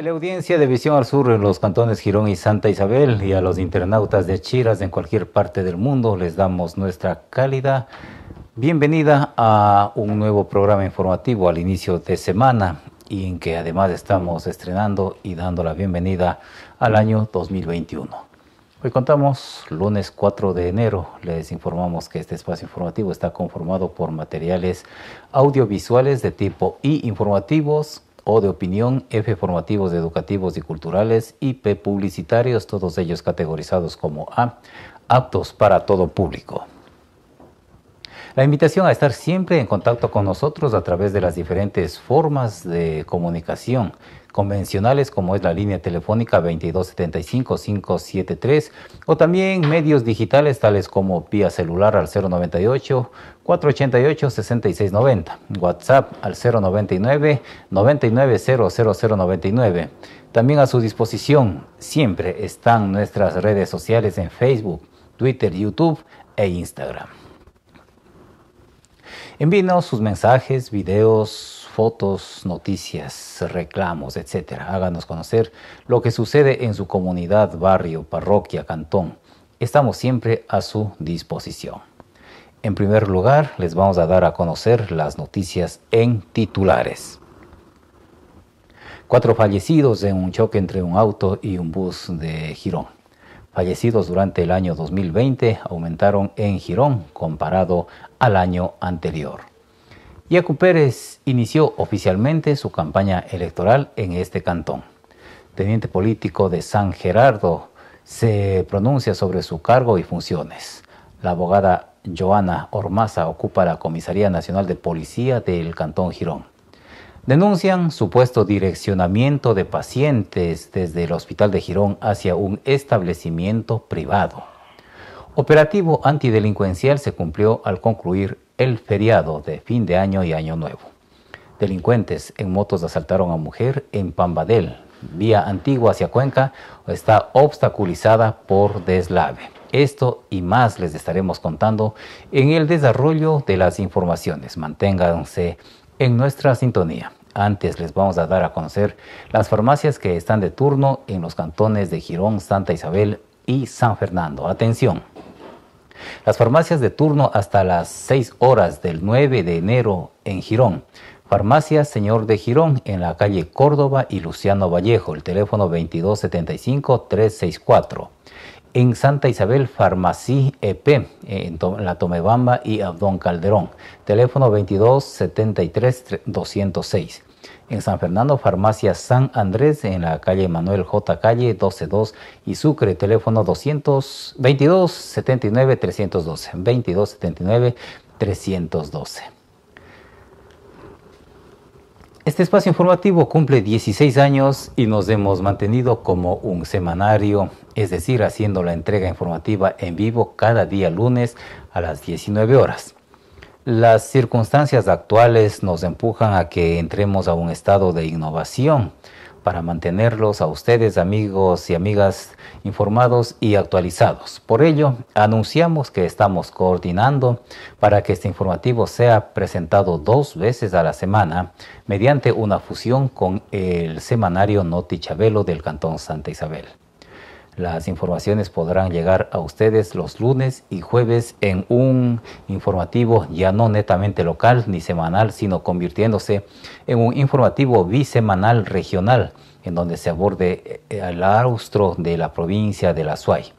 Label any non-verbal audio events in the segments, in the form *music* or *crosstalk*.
teleaudiencia de Visión al Sur en los cantones Girón y Santa Isabel y a los internautas de Chiras en cualquier parte del mundo les damos nuestra cálida bienvenida a un nuevo programa informativo al inicio de semana y en que además estamos estrenando y dando la bienvenida al año 2021. Hoy contamos lunes 4 de enero. Les informamos que este espacio informativo está conformado por materiales audiovisuales de tipo I informativos, o de opinión, F formativos, educativos y culturales y P publicitarios, todos ellos categorizados como A, aptos para todo público. La invitación a estar siempre en contacto con nosotros a través de las diferentes formas de comunicación convencionales como es la línea telefónica 2275-573 o también medios digitales tales como vía celular al 098-488-6690, WhatsApp al 099-990099. También a su disposición siempre están nuestras redes sociales en Facebook, Twitter, YouTube e Instagram. Envíenos sus mensajes, videos, fotos, noticias, reclamos, etc. Háganos conocer lo que sucede en su comunidad, barrio, parroquia, cantón. Estamos siempre a su disposición. En primer lugar, les vamos a dar a conocer las noticias en titulares. Cuatro fallecidos en un choque entre un auto y un bus de Girón. Fallecidos durante el año 2020 aumentaron en Girón comparado al año anterior. Yacu Pérez inició oficialmente su campaña electoral en este cantón. Teniente político de San Gerardo se pronuncia sobre su cargo y funciones. La abogada Joana Ormaza ocupa la Comisaría Nacional de Policía del Cantón Girón. Denuncian supuesto direccionamiento de pacientes desde el Hospital de Girón hacia un establecimiento privado. Operativo antidelincuencial se cumplió al concluir el feriado de fin de año y año nuevo. Delincuentes en motos asaltaron a mujer en Pambadel, vía antigua hacia Cuenca, está obstaculizada por deslave. Esto y más les estaremos contando en el desarrollo de las informaciones. Manténganse en nuestra sintonía. Antes les vamos a dar a conocer las farmacias que están de turno en los cantones de Girón, Santa Isabel y San Fernando. Atención. Las farmacias de turno hasta las 6 horas del 9 de enero en Girón. Farmacia Señor de Girón en la calle Córdoba y Luciano Vallejo, el teléfono 2275-364. En Santa Isabel, Farmací EP, en la Tomebamba y Abdón Calderón, teléfono 2273-206 en San Fernando, Farmacia San Andrés, en la calle Manuel J. Calle 122 y Sucre, teléfono 222 79 312, 22 79 312. Este espacio informativo cumple 16 años y nos hemos mantenido como un semanario, es decir, haciendo la entrega informativa en vivo cada día lunes a las 19 horas. Las circunstancias actuales nos empujan a que entremos a un estado de innovación para mantenerlos a ustedes, amigos y amigas, informados y actualizados. Por ello, anunciamos que estamos coordinando para que este informativo sea presentado dos veces a la semana mediante una fusión con el semanario Noti Chabelo del Cantón Santa Isabel. Las informaciones podrán llegar a ustedes los lunes y jueves en un informativo ya no netamente local ni semanal, sino convirtiéndose en un informativo bisemanal regional, en donde se aborde eh, el austro de la provincia de la Suay.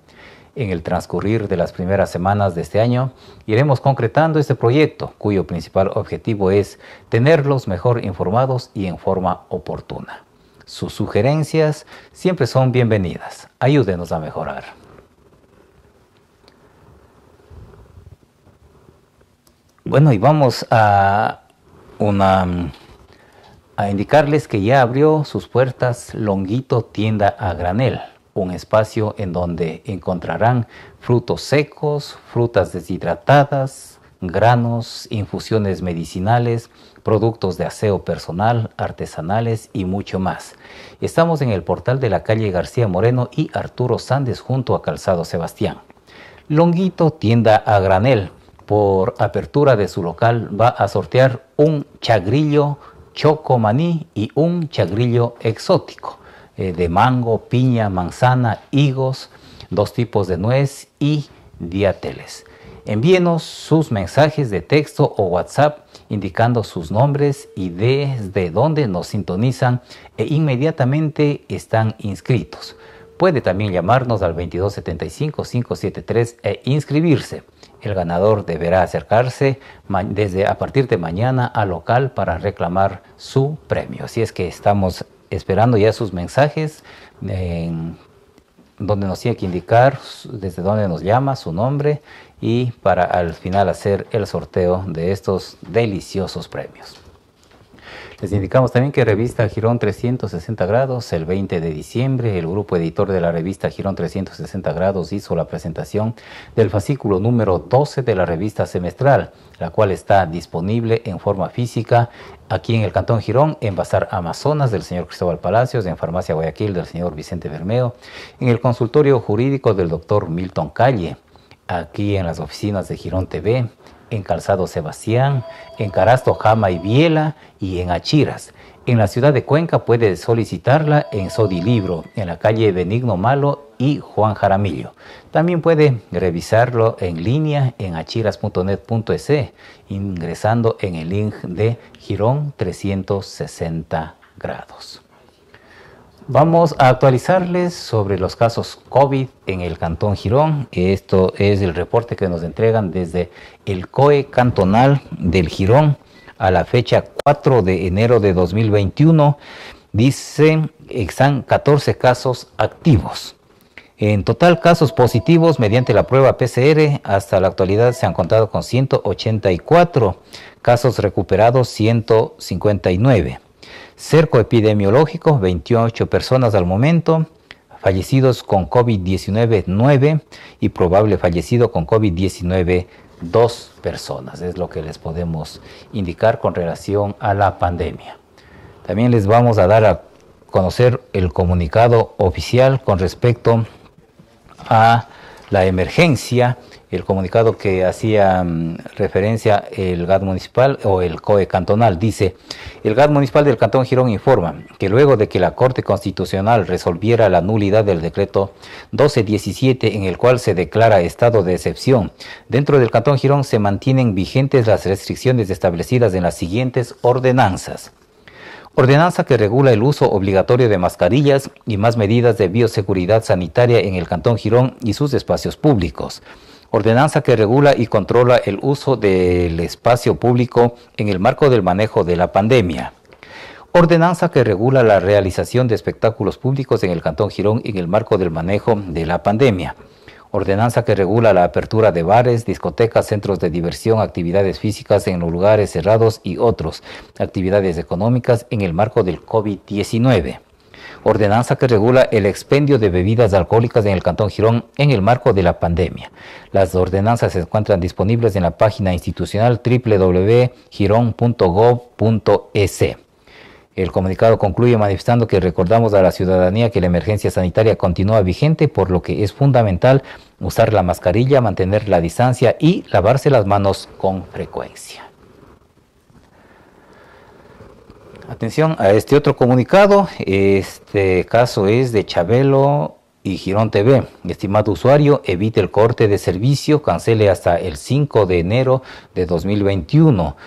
En el transcurrir de las primeras semanas de este año, iremos concretando este proyecto, cuyo principal objetivo es tenerlos mejor informados y en forma oportuna. Sus sugerencias siempre son bienvenidas. Ayúdenos a mejorar. Bueno, y vamos a, una, a indicarles que ya abrió sus puertas Longuito Tienda a Granel, un espacio en donde encontrarán frutos secos, frutas deshidratadas, granos, infusiones medicinales, productos de aseo personal, artesanales y mucho más. Estamos en el portal de la calle García Moreno y Arturo Sández junto a Calzado Sebastián. Longuito tienda a granel. Por apertura de su local va a sortear un chagrillo choco maní y un chagrillo exótico. eh, de mango, piña, manzana, higos, dos tipos de nuez y diateles. Envíenos sus mensajes de texto o WhatsApp indicando sus nombres y desde dónde nos sintonizan e inmediatamente están inscritos. Puede también llamarnos al 2275-573 e inscribirse. El ganador deberá acercarse desde a partir de mañana al local para reclamar su premio. Así es que estamos esperando ya sus mensajes donde nos tiene que indicar desde dónde nos llama, su nombre y para al final hacer el sorteo de estos deliciosos premios. Les indicamos también que revista Girón 360 grados, el 20 de diciembre, el grupo editor de la revista Girón 360 grados hizo la presentación del fascículo número 12 de la revista semestral, la cual está disponible en forma física aquí en el Cantón Girón, en Bazar Amazonas del señor Cristóbal Palacios, en Farmacia Guayaquil del señor Vicente Bermeo, en el consultorio jurídico del doctor Milton Calle, aquí en las oficinas de Girón TV, en Calzado Sebastián, en Carasto, Jama y Biela y en Achiras. En la ciudad de Cuenca puede solicitarla en Sodilibro, en la calle Benigno Malo y Juan Jaramillo. También puede revisarlo en línea en achiras.net.es, ingresando en el link de Girón 360 grados. Vamos a actualizarles sobre los casos COVID en el Cantón Girón. Esto es el reporte que nos entregan desde el COE cantonal del Girón a la fecha 4 de enero de 2021. Dicen que están 14 casos activos. En total, casos positivos mediante la prueba PCR hasta la actualidad se han contado con 184, casos recuperados 159. Cerco epidemiológico, 28 personas al momento, fallecidos con COVID-19 9 y probable fallecido con COVID-19 2 personas. Es lo que les podemos indicar con relación a la pandemia. También les vamos a dar a conocer el comunicado oficial con respecto a la emergencia el comunicado que hacía mm, referencia el GAD municipal o el COE cantonal. Dice, el GAD municipal del Cantón Girón informa que luego de que la Corte Constitucional resolviera la nulidad del decreto 1217 en el cual se declara estado de excepción, dentro del Cantón Girón se mantienen vigentes las restricciones establecidas en las siguientes ordenanzas. Ordenanza que regula el uso obligatorio de mascarillas y más medidas de bioseguridad sanitaria en el Cantón Girón y sus espacios públicos ordenanza que regula y controla el uso del espacio público en el marco del manejo de la pandemia. Ordenanza que regula la realización de espectáculos públicos en el Cantón Girón en el marco del manejo de la pandemia. Ordenanza que regula la apertura de bares, discotecas, centros de diversión, actividades físicas en lugares cerrados y otros, actividades económicas en el marco del COVID-19 ordenanza que regula el expendio de bebidas alcohólicas en el Cantón Girón en el marco de la pandemia. Las ordenanzas se encuentran disponibles en la página institucional www.girón.gov.es. El comunicado concluye manifestando que recordamos a la ciudadanía que la emergencia sanitaria continúa vigente, por lo que es fundamental usar la mascarilla, mantener la distancia y lavarse las manos con frecuencia. Atención a este otro comunicado. Este caso es de Chabelo y Girón TV. Estimado usuario, evite el corte de servicio, cancele hasta el 5 de enero de 2021.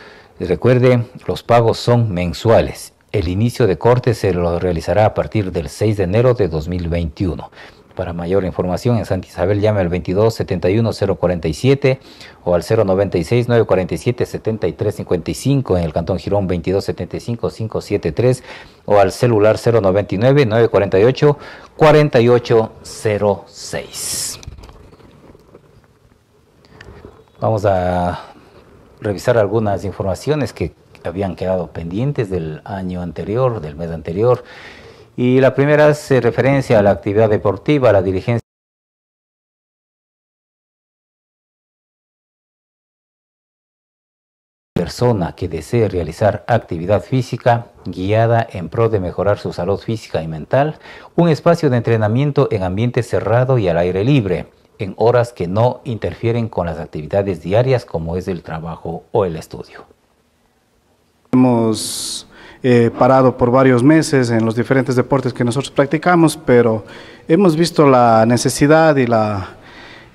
Recuerde, los pagos son mensuales. El inicio de corte se lo realizará a partir del 6 de enero de 2021. Para mayor información en Santa Isabel llame al 22 71 047 o al 096 947 7355 en el Cantón Girón 22 75 573 o al celular 099 948 4806. Vamos a revisar algunas informaciones que habían quedado pendientes del año anterior, del mes anterior. Y la primera hace referencia a la actividad deportiva, a la dirigencia. persona que desee realizar actividad física guiada en pro de mejorar su salud física y mental, un espacio de entrenamiento en ambiente cerrado y al aire libre, en horas que no interfieren con las actividades diarias como es el trabajo o el estudio. Hemos eh, parado por varios meses en los diferentes deportes que nosotros practicamos, pero hemos visto la necesidad y la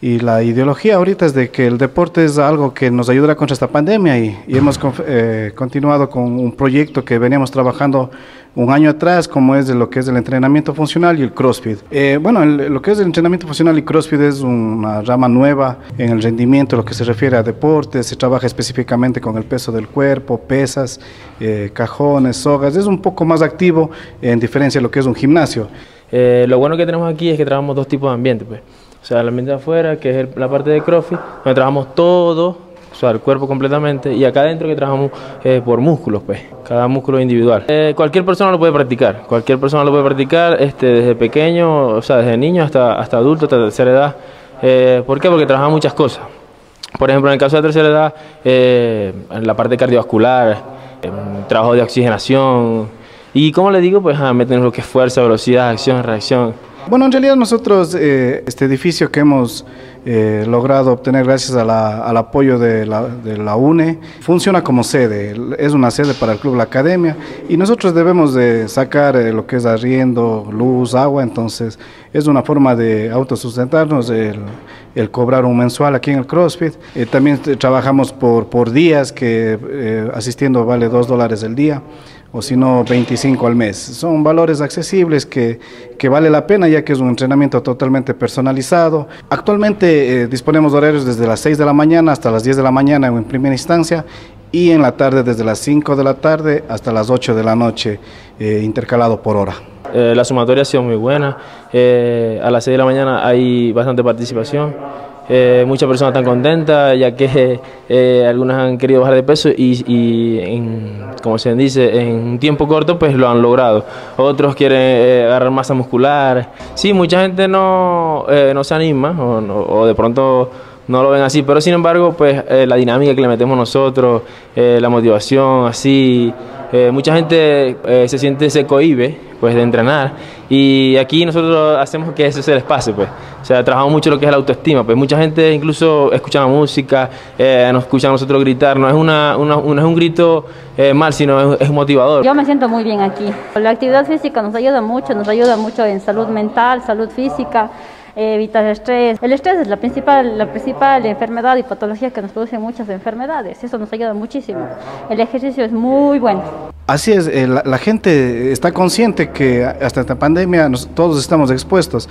y la ideología ahorita es de que el deporte es algo que nos ayudará contra esta pandemia y, hemos eh, continuado con un proyecto que veníamos trabajando un año atrás, como es de lo que es el entrenamiento funcional y el CrossFit. Eh, bueno, lo que es el entrenamiento funcional y CrossFit es una rama nueva en el rendimiento, lo que se refiere a deportes, se trabaja específicamente con el peso del cuerpo, pesas, eh, cajones, sogas, es un poco más activo en diferencia de lo que es un gimnasio. lo bueno que tenemos aquí es que trabajamos dos tipos de ambientes. Pues. O sea, el ambiente de afuera, que es la parte de CrossFit, donde trabajamos todo, o sea, el cuerpo completamente, y acá adentro que trabajamos eh, por músculos, pues, cada músculo individual. Eh, cualquier persona lo puede practicar, cualquier persona lo puede practicar, este, desde pequeño, o sea, desde niño hasta, hasta adulto, hasta tercera edad. Eh, ¿Por qué? Porque trabajamos muchas cosas. Por ejemplo, en el caso de tercera edad, la parte cardiovascular, trabajo de oxigenación, y como le digo, pues a meter lo que es fuerza, velocidad, acción, reacción. Bueno, en realidad nosotros, eh, este edificio que hemos eh, logrado obtener gracias al apoyo de la, UNE, funciona como sede, es una sede para el Club La Academia y nosotros debemos de sacar eh, lo que es arriendo, luz, agua, entonces es una forma de autosustentarnos el, el cobrar un mensual aquí en el CrossFit. también trabajamos por, por días, que asistiendo vale dos dólares el día o si no 25 al mes. Son valores accesibles que, que, vale la pena ya que es un entrenamiento totalmente personalizado. Actualmente eh, disponemos de horarios desde las 6 de la mañana hasta las 10 de la mañana en primera instancia y en la tarde desde las 5 de la tarde hasta las 8 de la noche, eh, intercalado por hora. Eh, la sumatoria ha sido muy buena, a las 6 de la mañana hay bastante participación. Eh, muchas personas están contentas ya que eh, algunas han querido bajar de peso y, como se dice, en un tiempo corto pues lo han logrado. Otros quieren eh, agarrar masa muscular. Sí, mucha gente no, no se anima o, de pronto no lo ven así, pero sin embargo pues la dinámica que le metemos nosotros, la motivación, así, mucha gente se siente, se cohibe pues de entrenar y aquí nosotros hacemos que ese sea el espacio pues o sea trabajamos mucho lo que es la autoestima pues mucha gente incluso escucha la música eh, nos escucha a nosotros gritar no es una, es un grito eh, mal sino es, motivador yo me siento muy bien aquí la actividad física nos ayuda mucho nos ayuda mucho en salud mental salud física evitar el estrés. El estrés es la principal, la principal enfermedad y patología que nos produce muchas enfermedades. Eso nos ayuda muchísimo. El ejercicio es muy bueno. Así es, eh, la, gente está consciente que hasta esta pandemia todos estamos expuestos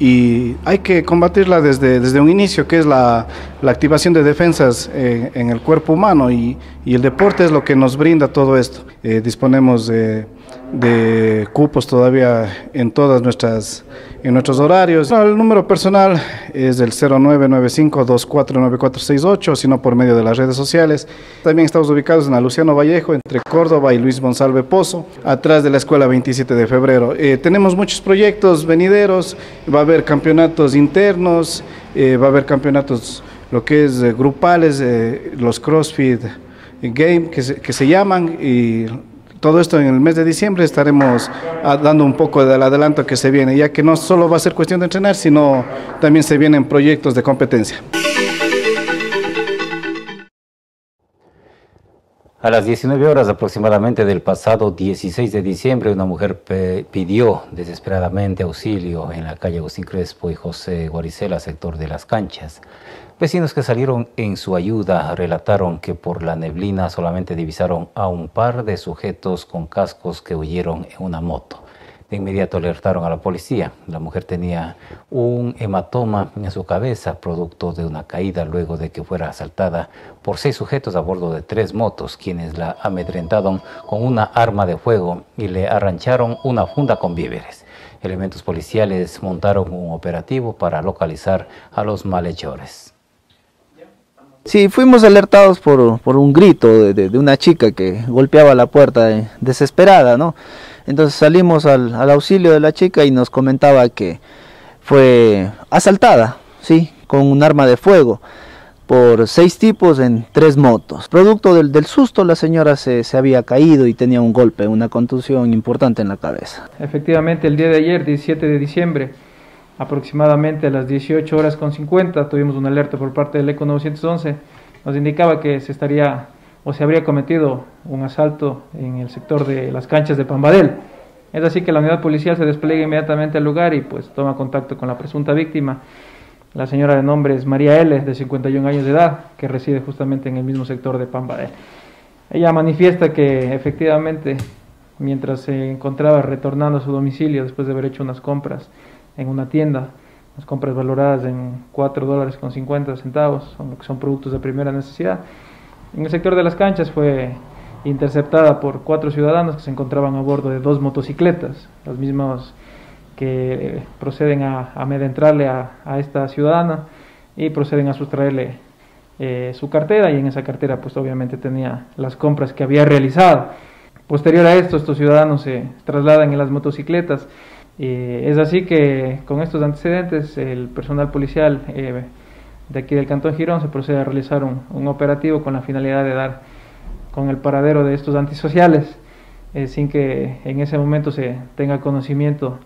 y hay que combatirla desde, desde un inicio, que es la, la activación de defensas eh, en el cuerpo humano y, y, el deporte es lo que nos brinda todo esto. Eh, disponemos de de cupos todavía en todas nuestras en nuestros horarios. El número personal es el 0995-249468, sino por medio de las redes sociales. También estamos ubicados en la Luciano Vallejo, entre Córdoba y Luis González Pozo, atrás de la Escuela 27 de Febrero. Eh, tenemos muchos proyectos venideros, va a haber campeonatos internos, eh, va a haber campeonatos, lo que es eh, grupales, los CrossFit Game que se, que se llaman y todo esto en el mes de diciembre estaremos ah, dando un poco del adelanto que se viene, ya que no solo va a ser cuestión de entrenar, sino también se vienen proyectos de competencia. A las 19 horas aproximadamente del pasado 16 de diciembre, una mujer pidió desesperadamente auxilio en la calle Agustín Crespo y José Guaricela, sector de las canchas. Vecinos que salieron en su ayuda relataron que por la neblina solamente divisaron a un par de sujetos con cascos que huyeron en una moto. De inmediato alertaron a la policía. La mujer tenía un hematoma en su cabeza, producto de una caída luego de que fuera asaltada por seis sujetos a bordo de tres motos, quienes la amedrentaron con una arma de fuego y le arrancharon una funda con víveres. Elementos policiales montaron un operativo para localizar a los malhechores. Sí, fuimos alertados por, por un grito de, de, una chica que golpeaba la puerta desesperada, ¿no? Entonces salimos al, al, auxilio de la chica y nos comentaba que fue asaltada, ¿sí? Con un arma de fuego por seis tipos en tres motos. Producto del, del susto, la señora se, se, había caído y tenía un golpe, una contusión importante en la cabeza. Efectivamente, el día de ayer, 17 de diciembre, aproximadamente a las 18 horas con 50 tuvimos una alerta por parte del ECO 911, nos indicaba que se estaría o se habría cometido un asalto en el sector de las canchas de Pambadel. Es así que la unidad policial se despliega inmediatamente al lugar y pues toma contacto con la presunta víctima. La señora de nombre es María L., de 51 años de edad, que reside justamente en el mismo sector de Pambadel. Ella manifiesta que efectivamente, mientras se encontraba retornando a su domicilio después de haber hecho unas compras en una tienda, las compras valoradas en 4 dólares con 50 centavos, son, que son productos de primera necesidad, en el sector de las canchas fue interceptada por cuatro ciudadanos que se encontraban a bordo de dos motocicletas, las mismas que proceden a, a, a, esta ciudadana y proceden a sustraerle eh, su cartera y en esa cartera pues obviamente tenía las compras que había realizado. Posterior a esto estos ciudadanos se trasladan en las motocicletas. Eh, es así que con estos antecedentes el personal policial eh, de aquí del Cantón Girón se procede a realizar un, operativo con la finalidad de dar con el paradero de estos antisociales, eh, sin que en ese momento se tenga conocimiento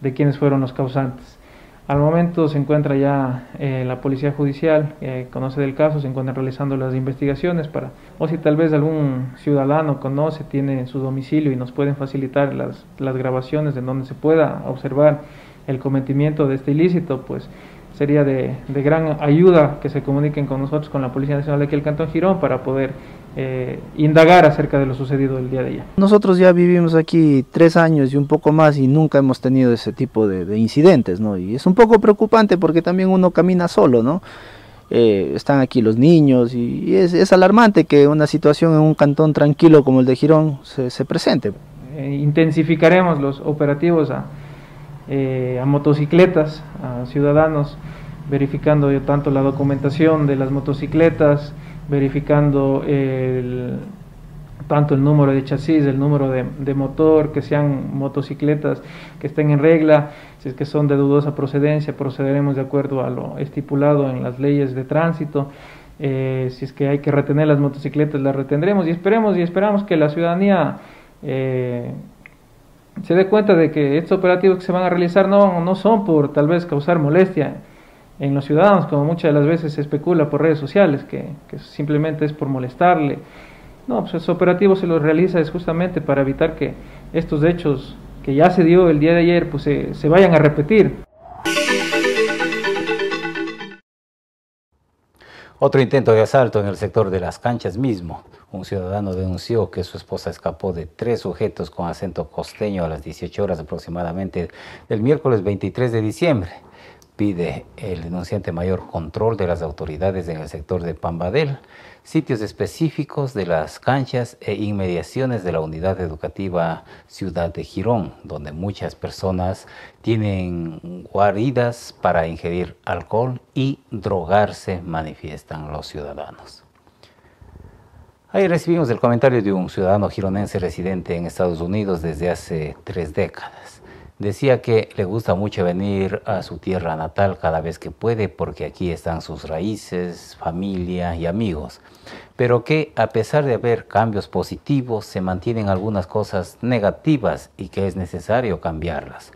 de quiénes fueron los causantes. Al momento se encuentra ya eh, la Policía Judicial, que conoce del caso, se encuentra realizando las investigaciones para, o si tal vez algún ciudadano conoce, tiene su domicilio y nos pueden facilitar las, las grabaciones en donde se pueda observar el cometimiento de este ilícito, pues sería de, de, gran ayuda que se comuniquen con nosotros, con la Policía Nacional de aquí el Cantón Girón, para poder eh, indagar acerca de lo sucedido el día de ayer. Nosotros ya vivimos aquí tres años y un poco más y nunca hemos tenido ese tipo de, de incidentes, ¿no? Y es un poco preocupante porque también uno camina solo, ¿no? Eh, están aquí los niños y, y es, es, alarmante que una situación en un cantón tranquilo como el de Girón se, se presente. Eh, intensificaremos los operativos a eh, a motocicletas, a ciudadanos, verificando tanto la documentación de las motocicletas, verificando el, tanto el número de chasis, el número de, motor, que sean motocicletas que estén en regla, si es que son de dudosa procedencia, procederemos de acuerdo a lo estipulado en las leyes de tránsito. Eh, si es que hay que retener las motocicletas, las retendremos y esperemos y esperamos que la ciudadanía eh, se dé cuenta de que estos operativos que se van a realizar no, no son por tal vez causar molestia en los ciudadanos, como muchas de las veces se especula por redes sociales, que, simplemente es por molestarle. No, pues esos operativos se los realiza es justamente para evitar que estos hechos que ya se dio el día de ayer pues se vayan a repetir. Otro intento de asalto en el sector de las canchas mismo. Un ciudadano denunció que su esposa escapó de tres sujetos con acento costeño a las 18 horas aproximadamente del miércoles 23 de diciembre. Pide el denunciante mayor control de las autoridades en el sector de Pambadel, sitios específicos de las canchas e inmediaciones de la unidad educativa Ciudad de Girón, donde muchas personas tienen guaridas para ingerir alcohol y drogarse, manifiestan los ciudadanos. Ahí recibimos el comentario de un ciudadano gironense residente en Estados Unidos desde hace tres décadas. Decía que le gusta mucho venir a su tierra natal cada vez que puede porque aquí están sus raíces, familia y amigos, pero que a pesar de haber cambios positivos se mantienen algunas cosas negativas y que es necesario cambiarlas,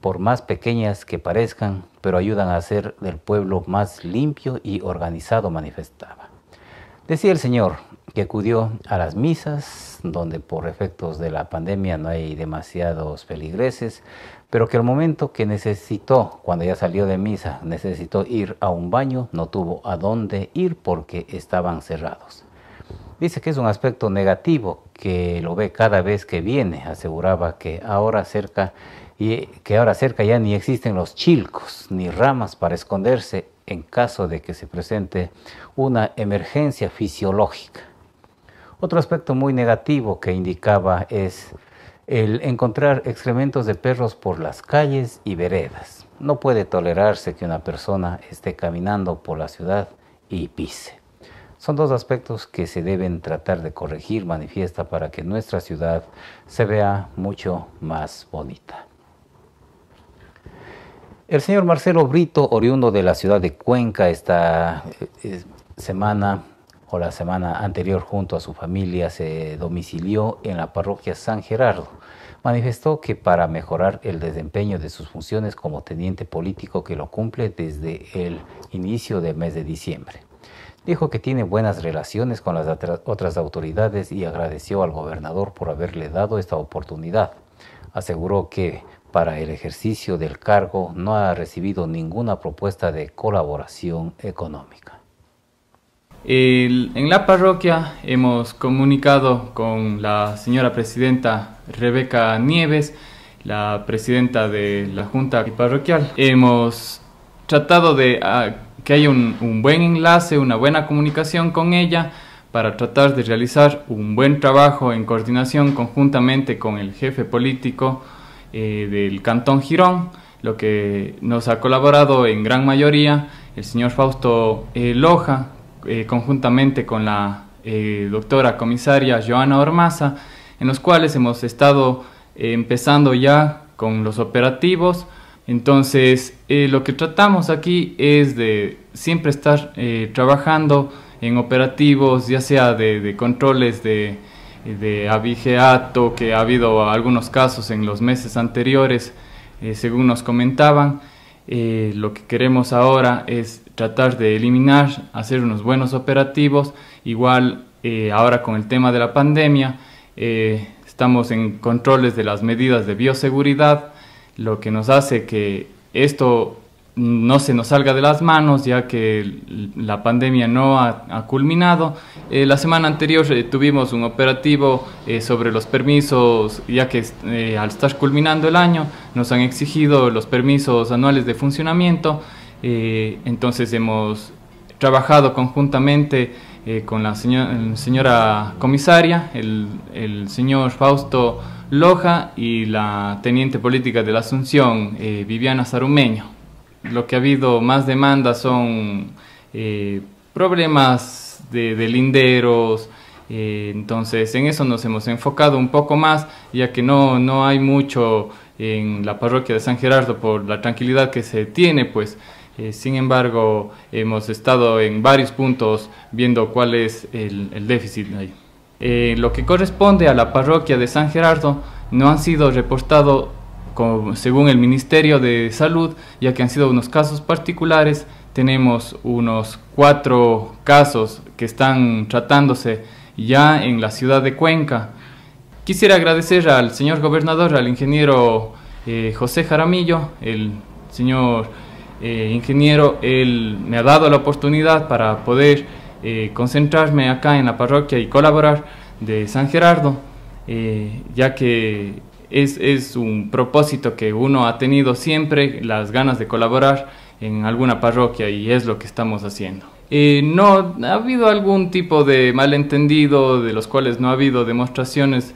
por más pequeñas que parezcan, pero ayudan a hacer del pueblo más limpio y organizado, manifestaba. Decía el Señor que acudió a las misas, donde por efectos de la pandemia no hay demasiados feligreses, pero que el momento que necesitó, cuando ya salió de misa, necesitó ir a un baño, no tuvo a dónde ir porque estaban cerrados. Dice que es un aspecto negativo, que lo ve cada vez que viene, aseguraba que ahora cerca y que ahora cerca ya ni existen los chilcos ni ramas para esconderse en caso de que se presente una emergencia fisiológica. Otro aspecto muy negativo que indicaba es el encontrar excrementos de perros por las calles y veredas. No puede tolerarse que una persona esté caminando por la ciudad y pise. Son dos aspectos que se deben tratar de corregir, manifiesta, para que nuestra ciudad se vea mucho más bonita. El señor Marcelo Brito, oriundo de la ciudad de Cuenca, esta eh, semana la semana anterior junto a su familia se domicilió en la parroquia San Gerardo. Manifestó que para mejorar el desempeño de sus funciones como teniente político que lo cumple desde el inicio del mes de diciembre. Dijo que tiene buenas relaciones con las otras autoridades y agradeció al gobernador por haberle dado esta oportunidad. Aseguró que para el ejercicio del cargo no ha recibido ninguna propuesta de colaboración económica. En la parroquia hemos comunicado con la señora presidenta Rebeca Nieves, la presidenta de la Junta Parroquial. Hemos tratado de ah, que haya un, buen enlace, una buena comunicación con ella para tratar de realizar un buen trabajo en coordinación conjuntamente con el jefe político eh, del Cantón Girón, lo que nos ha colaborado en gran mayoría el señor Fausto eh, Loja, eh, conjuntamente con la doctora comisaria Joana Ormaza, en los cuales hemos estado empezando ya con los operativos, entonces, eh, lo que tratamos aquí es de siempre estar eh, trabajando en operativos, ya sea de, controles de, de, que ha habido algunos casos en los meses anteriores, eh, según nos comentaban. Lo que queremos ahora es tratar de eliminar, hacer unos buenos operativos. Igual ahora con el tema de la pandemia, estamos en controles de las medidas de bioseguridad lo que nos hace que esto no se nos salga de las manos ya que la pandemia no ha, culminado. Eh, la semana anterior eh, tuvimos un operativo eh, sobre los permisos ya que al estar culminando el año nos han exigido los permisos anuales de funcionamiento. entonces hemos trabajado conjuntamente con la señora, comisaria, el, el señor Fausto Loja y la teniente política de la Asunción, Viviana Sarumeño. Lo que ha habido más demandas son eh, problemas de, linderos, eh, entonces en eso nos hemos enfocado un poco más, ya que no, no hay mucho en la parroquia de San Gerardo por la tranquilidad que se tiene, pues sin embargo hemos estado en varios puntos viendo cuál es el, el déficit ahí. Eh, lo que corresponde a la parroquia de San Gerardo no han sido reportados según el Ministerio de Salud, ya que han sido unos casos particulares. Tenemos unos cuatro casos que están tratándose ya en la ciudad de Cuenca. Quisiera agradecer al señor gobernador, al ingeniero eh, José Jaramillo, el señor eh, ingeniero, él me ha dado la oportunidad para poder eh, concentrarme acá en la parroquia y colaborar de San Gerardo, eh, ya que es, es, un propósito que uno ha tenido siempre, las ganas de colaborar en alguna parroquia y es lo que estamos haciendo. Eh, no ha habido algún tipo de malentendido de los cuales no ha habido demostraciones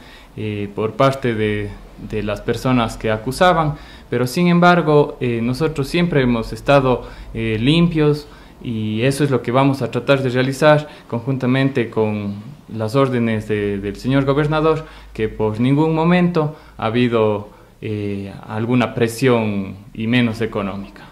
por parte de, de, las personas que acusaban, pero sin embargo nosotros siempre hemos estado limpios, y eso es lo que vamos a tratar de realizar conjuntamente con las órdenes del señor gobernador, que por ningún momento ha habido eh, alguna presión y menos económica.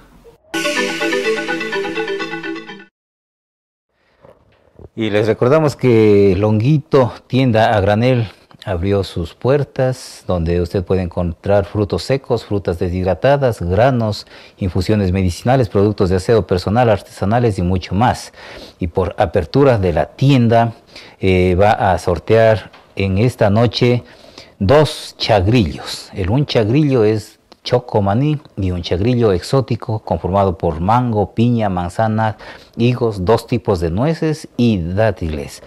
Y les recordamos que Longuito, tienda a granel, abrió sus puertas, donde usted puede encontrar frutos secos, frutas deshidratadas, granos, infusiones medicinales, productos de aseo personal, artesanales y mucho más. Y por apertura de la tienda eh, va a sortear en esta noche dos chagrillos. El un chagrillo es chocomaní y un chagrillo exótico conformado por mango, piña, manzana, higos, dos tipos de nueces y dátiles.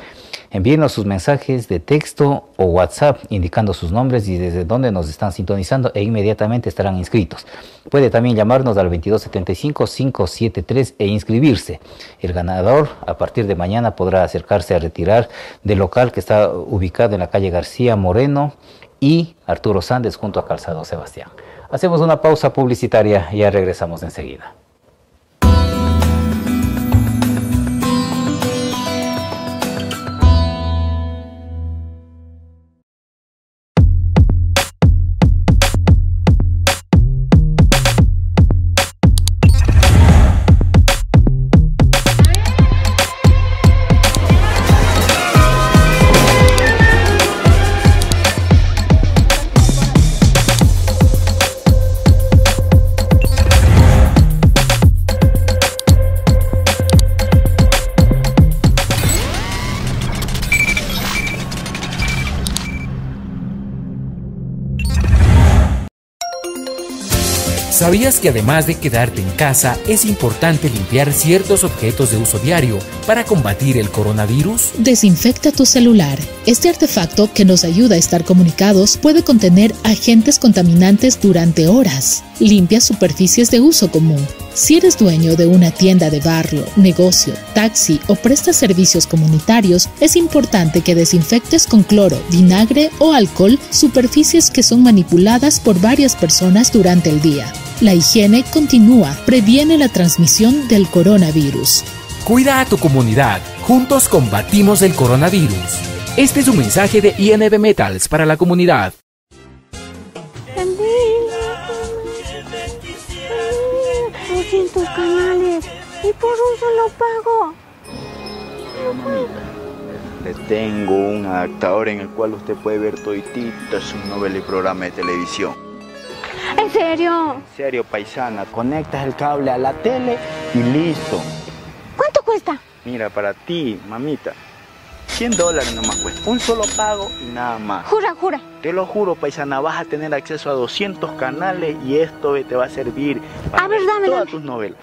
Envíenos sus mensajes de texto o WhatsApp indicando sus nombres y desde dónde nos están sintonizando e inmediatamente estarán inscritos. Puede también llamarnos al 2275-573 e inscribirse. El ganador a partir de mañana podrá acercarse a retirar del local que está ubicado en la calle García Moreno y Arturo Sández junto a Calzado Sebastián. Hacemos una pausa publicitaria y ya regresamos enseguida. ¿Sabías que además de quedarte en casa, es importante limpiar ciertos objetos de uso diario para combatir el coronavirus? Desinfecta tu celular. Este artefacto que nos ayuda a estar comunicados puede contener agentes contaminantes durante horas. Limpia superficies de uso común. Si eres dueño de una tienda de barrio, negocio, taxi o presta servicios comunitarios, es importante que desinfectes con cloro, vinagre o alcohol superficies que son manipuladas por varias personas durante el día. La higiene continúa, previene la transmisión del coronavirus. Cuida a tu comunidad. Juntos combatimos el coronavirus. Este es un mensaje de INB Metals para la comunidad. 200 canales y por un solo pago. Le tengo un adaptador en el cual usted puede ver toditita su novela y programa de televisión. ¿En serio? En serio, paisana. Conectas el cable a la tele y listo. ¿Cuánto cuesta? Mira, para ti, mamita, 100 dólares nomás cuesta. Un solo pago y nada más. Jura, jura. Te lo juro, paisana, vas a tener acceso a 200 canales y esto te va a servir para a ver, dame, todas dame. tus novelas.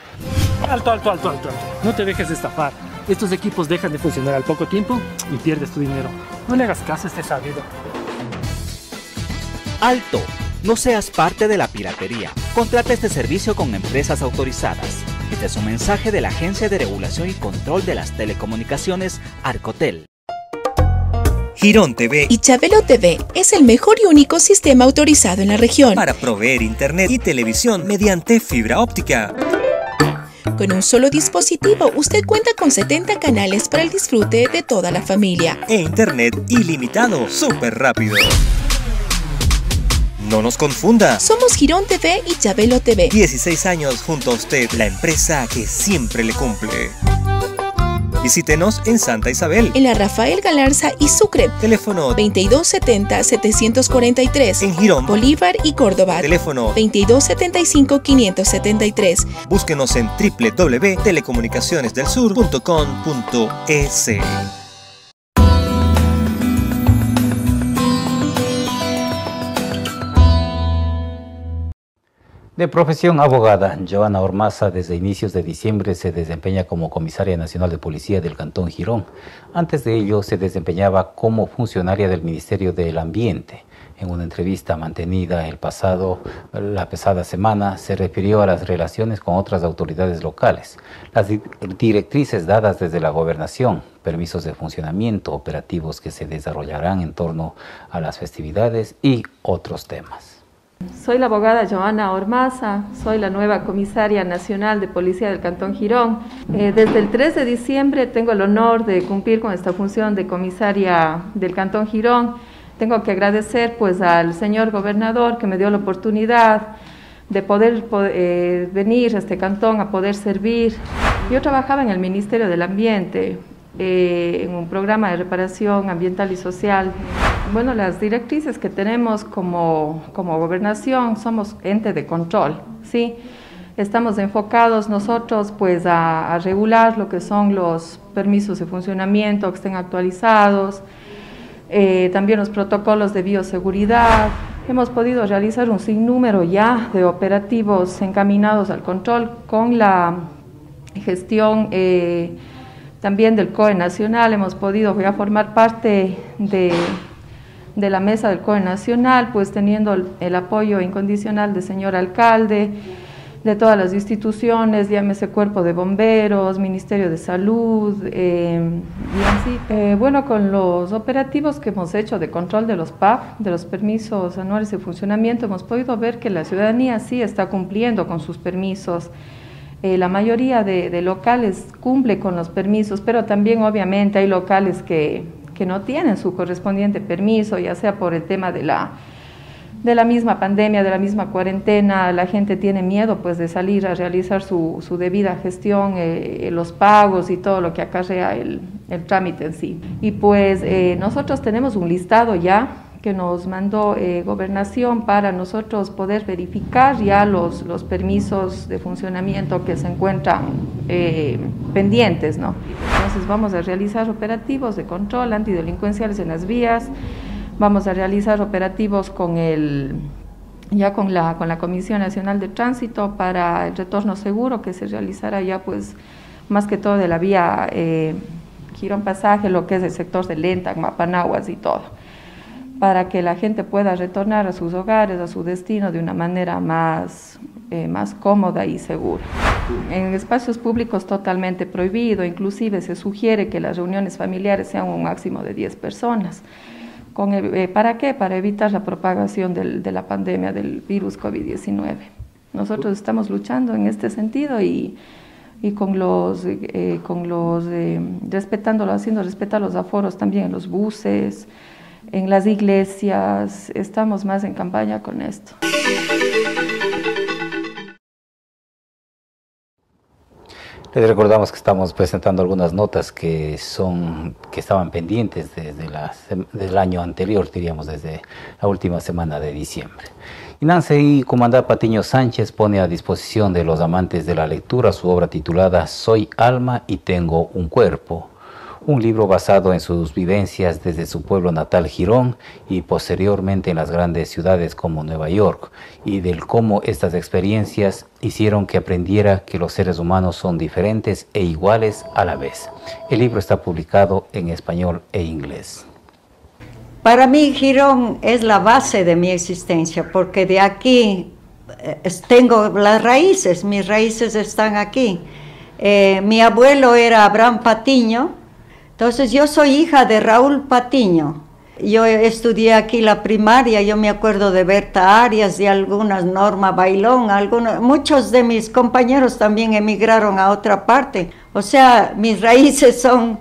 Alto, alto, alto, alto. No te dejes estafar. Estos equipos dejan de funcionar al poco tiempo y pierdes tu dinero. No le hagas caso a este sabido. Alto. No seas parte de la piratería. Contrata este servicio con empresas autorizadas. Este es un mensaje de la Agencia de Regulación y Control de las Telecomunicaciones, Arcotel. Girón TV y Chabelo TV es el mejor y único sistema autorizado en la región para proveer internet y televisión mediante fibra óptica. Con un solo dispositivo, usted cuenta con 70 canales para el disfrute de toda la familia. E internet ilimitado, súper rápido. No nos confunda. Somos Girón TV y Chabelo TV. 16 años junto a usted, la empresa que siempre le cumple. Visítenos en Santa Isabel. En la Rafael Galarza y Sucre. Teléfono 2270-743. En Girón. Bolívar y Córdoba. Teléfono 2275-573. Búsquenos en www.telecomunicacionesdelsur.com.es. De profesión abogada, Joana Ormaza desde inicios de diciembre se desempeña como comisaria nacional de policía del Cantón Girón. Antes de ello se desempeñaba como funcionaria del Ministerio del Ambiente. En una entrevista mantenida el pasado, la pasada semana, se refirió a las relaciones con otras autoridades locales, las directrices dadas desde la gobernación, permisos de funcionamiento, operativos que se desarrollarán en torno a las festividades y otros temas. Soy la abogada Joana Ormaza, soy la nueva comisaria nacional de Policía del Cantón Girón. Eh, desde el 3 de diciembre tengo el honor de cumplir con esta función de comisaria del Cantón Girón. Tengo que agradecer pues al señor gobernador que me dio la oportunidad de poder, eh, venir a este cantón a poder servir. Yo trabajaba en el Ministerio del Ambiente, eh, en un programa de reparación ambiental y social. Bueno, las directrices que tenemos como, como gobernación somos ente de control, ¿sí? Estamos enfocados nosotros pues a, a, regular lo que son los permisos de funcionamiento que estén actualizados, eh, también los protocolos de bioseguridad. Hemos podido realizar un sinnúmero ya de operativos encaminados al control con la gestión eh, también del COE Nacional. Hemos podido ya formar parte de, de la mesa del COE Nacional, pues teniendo el, apoyo incondicional del señor alcalde, de todas las instituciones, llámese Cuerpo de Bomberos, Ministerio de Salud, eh, y así. Eh, bueno, con los operativos que hemos hecho de control de los PAF, de los permisos anuales de funcionamiento, hemos podido ver que la ciudadanía sí está cumpliendo con sus permisos. Eh, la mayoría de, locales cumple con los permisos, pero también obviamente hay locales que, que no tienen su correspondiente permiso, ya sea por el tema de la, de la misma pandemia, de la misma cuarentena, la gente tiene miedo pues de salir a realizar su, su debida gestión, eh, los pagos y todo lo que acarrea el, el trámite en sí. Y pues eh, nosotros tenemos un listado ya que nos mandó eh, gobernación para nosotros poder verificar ya los, los permisos de funcionamiento que se encuentran eh, pendientes, ¿no? Entonces vamos a realizar operativos de control antidelincuenciales en las vías, vamos a realizar operativos con el ya con la, con la Comisión Nacional de Tránsito para el retorno seguro que se realizará ya pues más que todo de la vía eh, Girón Pasaje, lo que es el sector de Lenta, Mapanaguas y todo, para que la gente pueda retornar a sus hogares, a su destino de una manera más, eh, más cómoda y segura. En espacios públicos totalmente prohibido, inclusive se sugiere que las reuniones familiares sean un máximo de 10 personas. Con, eh, ¿Para qué? Para evitar la propagación del, de la pandemia del virus COVID-19. Nosotros estamos luchando en este sentido y, y con los, eh, con los eh, respetándolo, haciendo respetar los aforos también en los buses, en las iglesias, estamos más en campaña con esto. Les recordamos que estamos presentando algunas notas que son que estaban pendientes desde la, del año anterior, diríamos desde la última semana de diciembre. Y Nancy Comandante Patiño Sánchez pone a disposición de los amantes de la lectura su obra titulada Soy alma y tengo un cuerpo, un libro basado en sus vivencias desde su pueblo natal Girón y posteriormente en las grandes ciudades como Nueva York y del cómo estas experiencias hicieron que aprendiera que los seres humanos son diferentes e iguales a la vez. El libro está publicado en español e inglés. Para mí Girón es la base de mi existencia porque de aquí eh, tengo las raíces, mis raíces están aquí. Eh, mi abuelo era Abraham Patiño, entonces yo soy hija de Raúl Patiño. Yo estudié aquí la primaria, yo me acuerdo de Berta Arias, de algunas, Norma Bailón, algunos, muchos de mis compañeros también emigraron a otra parte. O sea, mis *laughs* raíces son,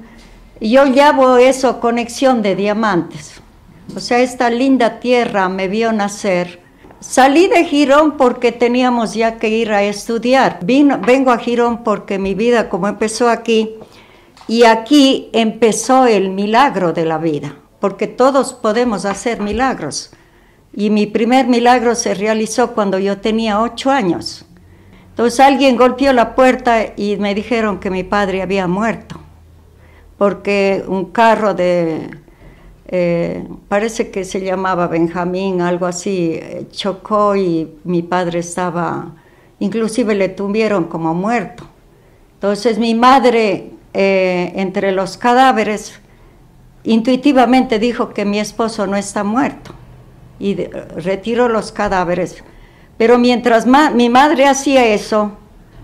yo llamo eso conexión de diamantes. O sea, esta linda tierra me vio nacer. Salí de Girón porque teníamos ya que ir a estudiar. Vino, vengo a Girón porque mi vida, como empezó aquí, y aquí empezó el milagro de la vida, porque todos podemos hacer milagros. Y mi primer milagro se realizó cuando yo tenía ocho años. Entonces alguien golpeó la puerta y me dijeron que mi padre había muerto, porque un carro de, eh, parece que se llamaba Benjamín, algo así, chocó y mi padre estaba, inclusive le tuvieron como muerto. Entonces mi madre eh, entre los cadáveres, intuitivamente dijo que mi esposo no está muerto y retiró los cadáveres. Pero mientras mi madre hacía eso,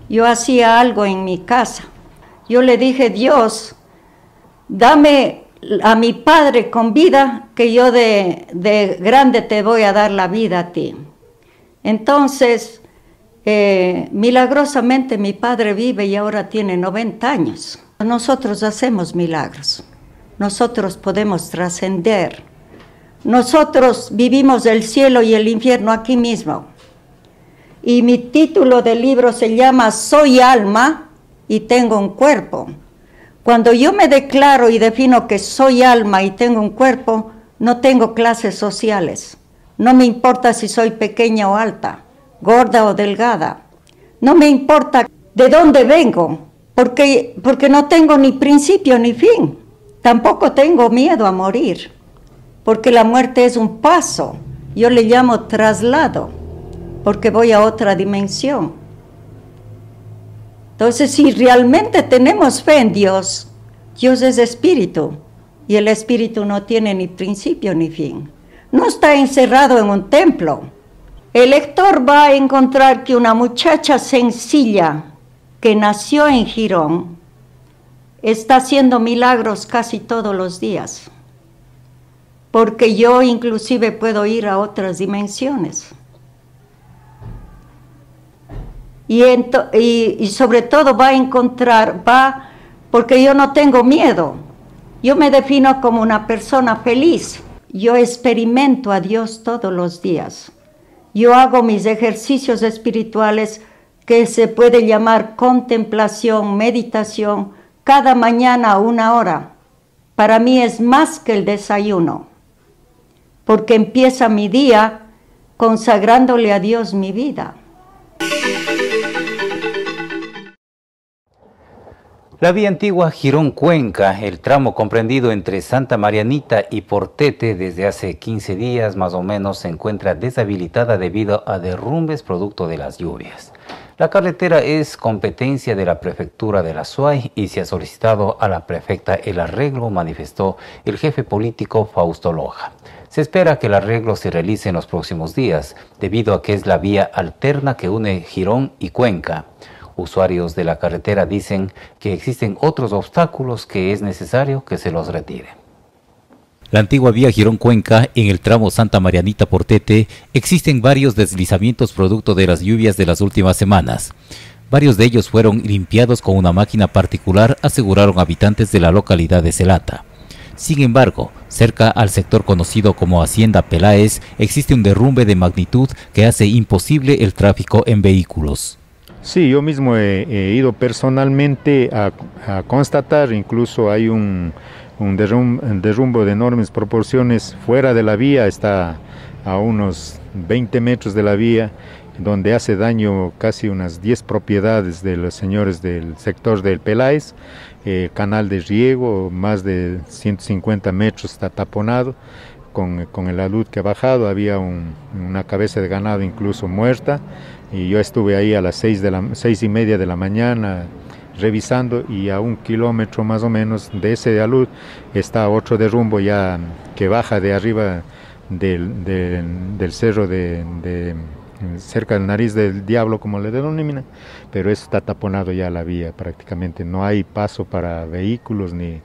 yo hacía algo en mi casa. Yo le dije, Dios, dame a mi padre con vida, que yo de, de grande te voy a dar la vida a ti. Entonces, eh, milagrosamente mi padre vive y ahora tiene 90 años. Nosotros hacemos milagros, nosotros podemos trascender, nosotros vivimos el cielo y el infierno aquí mismo. Y mi título del libro se llama Soy alma y tengo un cuerpo. Cuando yo me declaro y defino que soy alma y tengo un cuerpo, no tengo clases sociales. No me importa si soy pequeña o alta, gorda o delgada. No me importa de dónde vengo, porque, porque no tengo ni principio ni fin. Tampoco tengo miedo a morir, porque la muerte es un paso. Yo le llamo traslado, porque voy a otra dimensión. Entonces, si realmente tenemos fe en Dios, Dios es espíritu y el espíritu no tiene ni principio ni fin. No está encerrado en un templo. El lector va a encontrar que una muchacha sencilla, que nació en Girón, está haciendo milagros casi todos los días, porque yo inclusive puedo ir a otras dimensiones. Y, y, sobre todo va a encontrar, va, porque yo no tengo miedo, yo me defino como una persona feliz, yo experimento a Dios todos los días, yo hago mis ejercicios espirituales que se puede llamar contemplación, meditación, cada mañana una hora. Para mí es más que el desayuno, porque empieza mi día consagrándole a Dios mi vida. La vía antigua Girón-Cuenca, el tramo comprendido entre Santa Marianita y Portete desde hace 15 días más o menos se encuentra deshabilitada debido a derrumbes producto de las lluvias. La carretera es competencia de la prefectura de la SUAY y se ha solicitado a la prefecta el arreglo, manifestó el jefe político Fausto Loja. Se espera que el arreglo se realice en los próximos días, debido a que es la vía alterna que une Girón y Cuenca. Usuarios de la carretera dicen que existen otros obstáculos que es necesario que se los retire. La antigua vía Girón-Cuenca, en el tramo Santa Marianita Portete, existen varios deslizamientos producto de las lluvias de las últimas semanas. Varios de ellos fueron limpiados con una máquina particular, aseguraron habitantes de la localidad de Celata. Sin embargo, cerca al sector conocido como Hacienda Peláez, existe un derrumbe de magnitud que hace imposible el tráfico en vehículos. Sí, yo mismo he, he ido personalmente a, a, constatar, incluso hay un, un, derrum, un, derrumbo de enormes proporciones fuera de la vía, está a unos 20 metros de la vía, donde hace daño casi unas 10 propiedades de los señores del sector del Peláez, eh, canal de riego, más de 150 metros está taponado. Con, con el alud que ha bajado, había un, una cabeza de ganado incluso muerta, y yo estuve ahí a las seis, de la, seis y media de la mañana revisando y a un kilómetro más o menos de ese alud está otro derrumbo ya que baja de arriba del, del, cerro de, de, cerca del nariz del diablo como le denominan, pero eso está taponado ya la vía prácticamente, no hay paso para vehículos ni,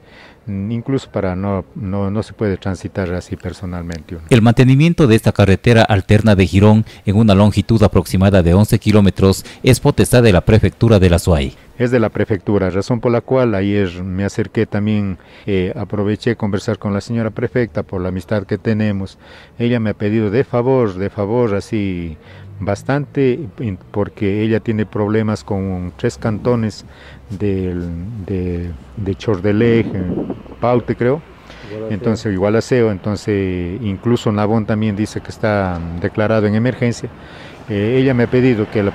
incluso para no, no, no se puede transitar así personalmente. El mantenimiento de esta carretera alterna de Girón en una longitud aproximada de 11 kilómetros es potestad de la prefectura de la SUAY. Es de la prefectura, razón por la cual ayer me acerqué también, eh, aproveché conversar con la señora prefecta por la amistad que tenemos. Ella me ha pedido de favor, de favor, así bastante, porque ella tiene problemas con tres cantones de, de, de Chordelej, Paute creo, entonces igual aseo, entonces incluso Navón también dice que está declarado en emergencia. Eh, ella me ha pedido que, la,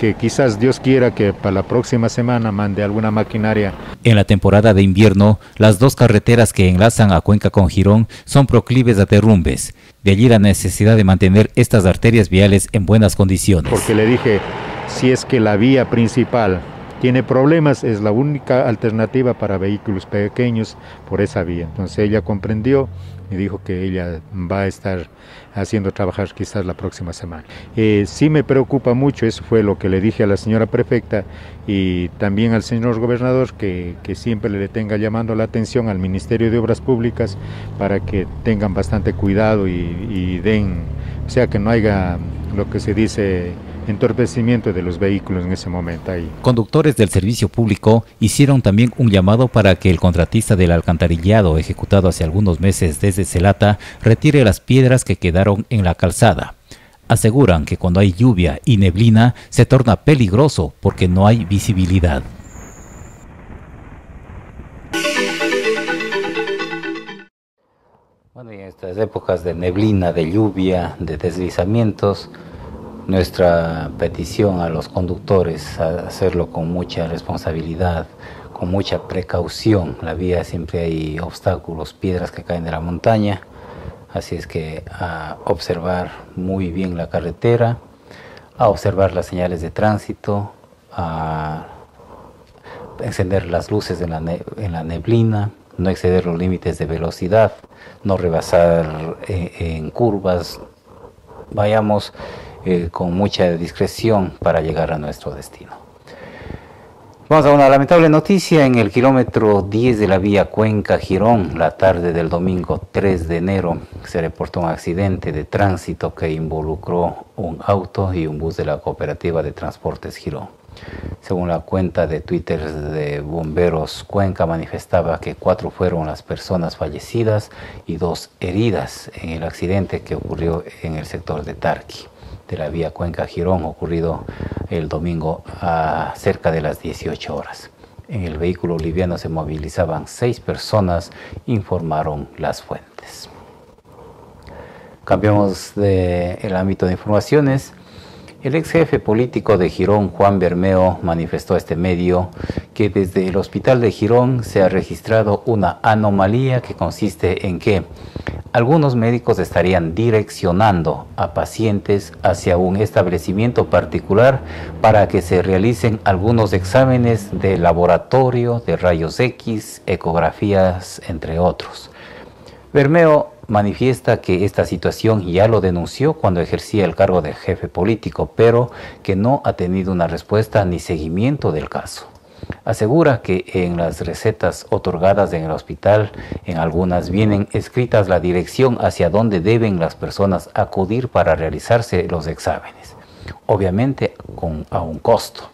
que quizás Dios quiera que para la próxima semana mande alguna maquinaria. En la temporada de invierno, las dos carreteras que enlazan a Cuenca con Girón son proclives a derrumbes. De allí la necesidad de mantener estas arterias viales en buenas condiciones. Porque le dije, si es que la vía principal tiene problemas, es la única alternativa para vehículos pequeños por esa vía. Entonces ella comprendió y dijo que ella va a estar haciendo trabajar quizás la próxima semana. Eh, sí me preocupa mucho, eso fue lo que le dije a la señora prefecta y también al señor gobernador que, que siempre le tenga llamando la atención al Ministerio de Obras Públicas para que tengan bastante cuidado y, y den, o sea que no haya lo que se dice entorpecimiento de los vehículos en ese momento ahí. Conductores del servicio público hicieron también un llamado para que el contratista del alcantarillado ejecutado hace algunos meses desde Celata retire las piedras que quedaron en la calzada. Aseguran que cuando hay lluvia y neblina se torna peligroso porque no hay visibilidad. Bueno, y en estas épocas de neblina, de lluvia, de deslizamientos, nuestra petición a los conductores a hacerlo con mucha responsabilidad, con mucha precaución. La vía siempre hay obstáculos, piedras que caen de la montaña, así es que a observar muy bien la carretera, a observar las señales de tránsito, a encender las luces en la, neblina, no exceder los límites de velocidad, no rebasar en, en curvas, vayamos eh, con mucha discreción para llegar a nuestro destino. Vamos a una lamentable noticia. En el kilómetro 10 de la vía Cuenca-Girón, la tarde del domingo 3 de enero, se reportó un accidente de tránsito que involucró un auto y un bus de la Cooperativa de Transportes Girón. Según la cuenta de Twitter de Bomberos Cuenca, manifestaba que cuatro fueron las personas fallecidas y dos heridas en el accidente que ocurrió en el sector de Tarqui de la vía Cuenca-Girón ocurrido el domingo a cerca de las 18 horas. En el vehículo liviano se movilizaban seis personas, informaron las fuentes. Cambiamos del ámbito de informaciones. El ex jefe político de Girón, Juan Bermeo, manifestó a este medio que desde el hospital de Girón se ha registrado una anomalía que consiste en que algunos médicos estarían direccionando a pacientes hacia un establecimiento particular para que se realicen algunos exámenes de laboratorio, de rayos X, ecografías, entre otros. Bermeo manifiesta que esta situación ya lo denunció cuando ejercía el cargo de jefe político, pero que no ha tenido una respuesta ni seguimiento del caso. Asegura que en las recetas otorgadas en el hospital, en algunas vienen escritas la dirección hacia donde deben las personas acudir para realizarse los exámenes, obviamente a un costo.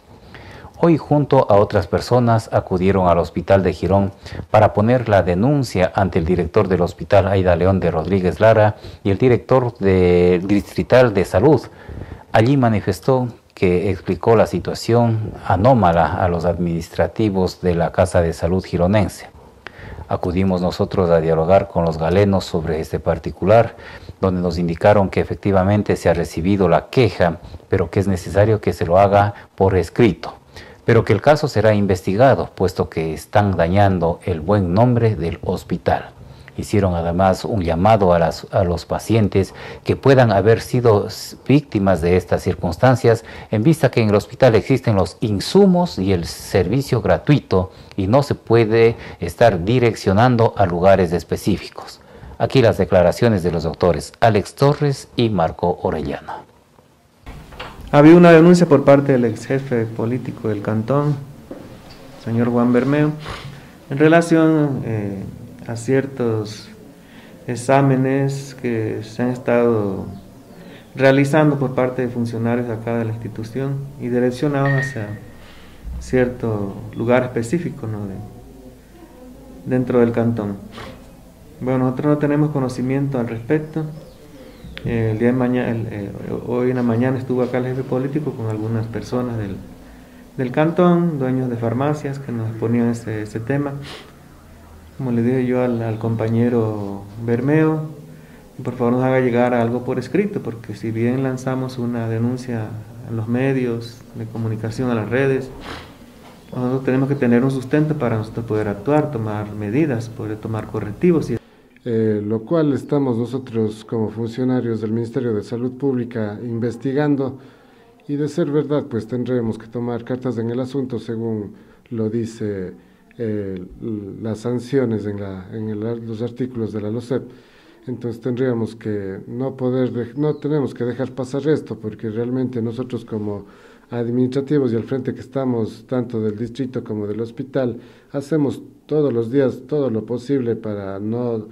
Hoy junto a otras personas acudieron al hospital de Girón para poner la denuncia ante el director del hospital Aida León de Rodríguez Lara y el director del distrital de salud. Allí manifestó que explicó la situación anómala a los administrativos de la Casa de Salud gironense. Acudimos nosotros a dialogar con los galenos sobre este particular, donde nos indicaron que efectivamente se ha recibido la queja, pero que es necesario que se lo haga por escrito pero que el caso será investigado, puesto que están dañando el buen nombre del hospital. Hicieron además un llamado a, los pacientes que puedan haber sido víctimas de estas circunstancias, en vista que en el hospital existen los insumos y el servicio gratuito y no se puede estar direccionando a lugares específicos. Aquí las declaraciones de los doctores Alex Torres y Marco Orellana. Había una denuncia por parte del ex jefe político del cantón, señor Juan Bermeo, en relación eh, a ciertos exámenes que se han estado realizando por parte de funcionarios acá de la institución y direccionados hacia cierto lugar específico ¿no? dentro del cantón. Bueno, nosotros no tenemos conocimiento al respecto. El día de mañana, eh, hoy en la mañana estuvo acá el jefe político con algunas personas del, cantón, dueños de farmacias que nos ponían ese, tema. Como le dije yo al, compañero Bermeo, por favor nos haga llegar algo por escrito, porque si bien lanzamos una denuncia en los medios de comunicación, a las redes, nosotros tenemos que tener un sustento para nosotros poder actuar, tomar medidas, poder tomar correctivos. Eh, lo cual estamos nosotros como funcionarios del Ministerio de Salud Pública investigando y de ser verdad pues tendremos que tomar cartas en el asunto según lo dice eh, las sanciones en, la, en los artículos de la LOCEP. Entonces tendríamos que no poder, no tenemos que dejar pasar esto porque realmente nosotros como administrativos y al frente que estamos tanto del distrito como del hospital hacemos todos los días todo lo posible para no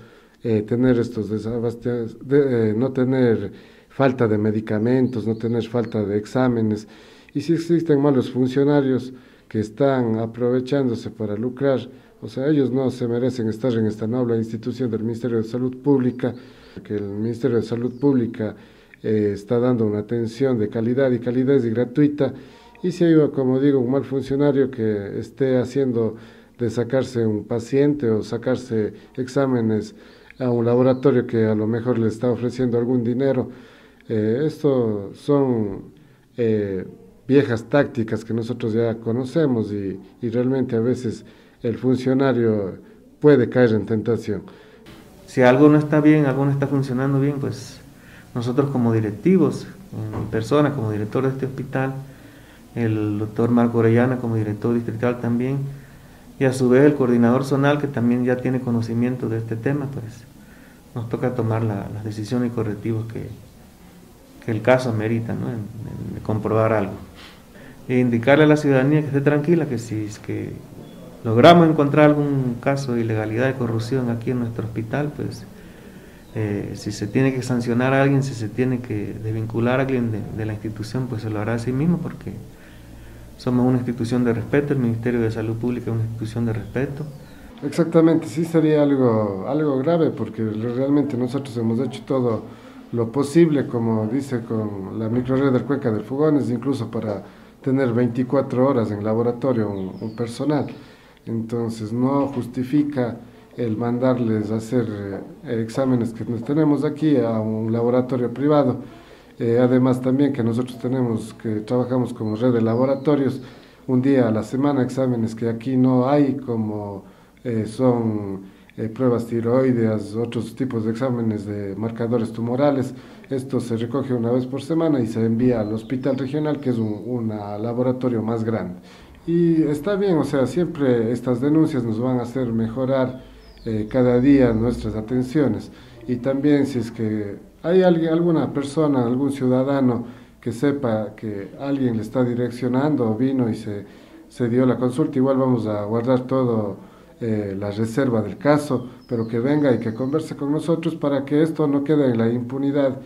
eh, tener estos desabastes, eh, no tener falta de medicamentos, no tener falta de exámenes. Y si existen malos funcionarios que están aprovechándose para lucrar, o sea, ellos no se merecen estar en esta noble institución del Ministerio de Salud Pública, que el Ministerio de Salud Pública eh, está dando una atención de calidad y calidad y gratuita. Y si hay, como digo, un mal funcionario que esté haciendo de sacarse un paciente o sacarse exámenes a un laboratorio que a lo mejor le está ofreciendo algún dinero. Eh, esto son eh, viejas tácticas que nosotros ya conocemos y, y, realmente a veces el funcionario puede caer en tentación. Si algo no está bien, algo no está funcionando bien, pues nosotros como directivos, en persona, como director de este hospital, el doctor Marco Orellana como director distrital también, y a su vez el coordinador zonal que también ya tiene conocimiento de este tema, pues nos toca tomar las decisiones y correctivos que, el caso amerita, ¿no? en, comprobar algo. E indicarle a la ciudadanía que esté tranquila, que si que logramos encontrar algún caso de ilegalidad y corrupción aquí en nuestro hospital, pues eh, si se tiene que sancionar a alguien, si se tiene que desvincular a alguien de, de la institución, pues se lo hará a sí mismo porque somos una institución de respeto, el Ministerio de Salud Pública es una institución de respeto. Exactamente, sí sería algo, algo grave porque realmente nosotros hemos hecho todo lo posible, como dice con la microred del Cuenca del Fugones, incluso para tener 24 horas en laboratorio un, personal. Entonces no justifica el mandarles a hacer eh, exámenes que nos tenemos aquí a un laboratorio privado Eh, además también que nosotros tenemos que trabajamos como red de laboratorios, un día a la semana exámenes que aquí no hay como eh, son eh, pruebas tiroideas, otros tipos de exámenes de marcadores tumorales. Esto se recoge una vez por semana y se envía al hospital regional, que es un laboratorio más grande. Y está bien, o sea, siempre estas denuncias nos van a hacer mejorar cada día nuestras atenciones. Y también si es que hay alguien, alguna persona, algún ciudadano que sepa que alguien le está direccionando o vino y se, se dio la consulta, igual vamos a guardar todo eh, la reserva del caso, pero que venga y que converse con nosotros para que esto no quede en la impunidad,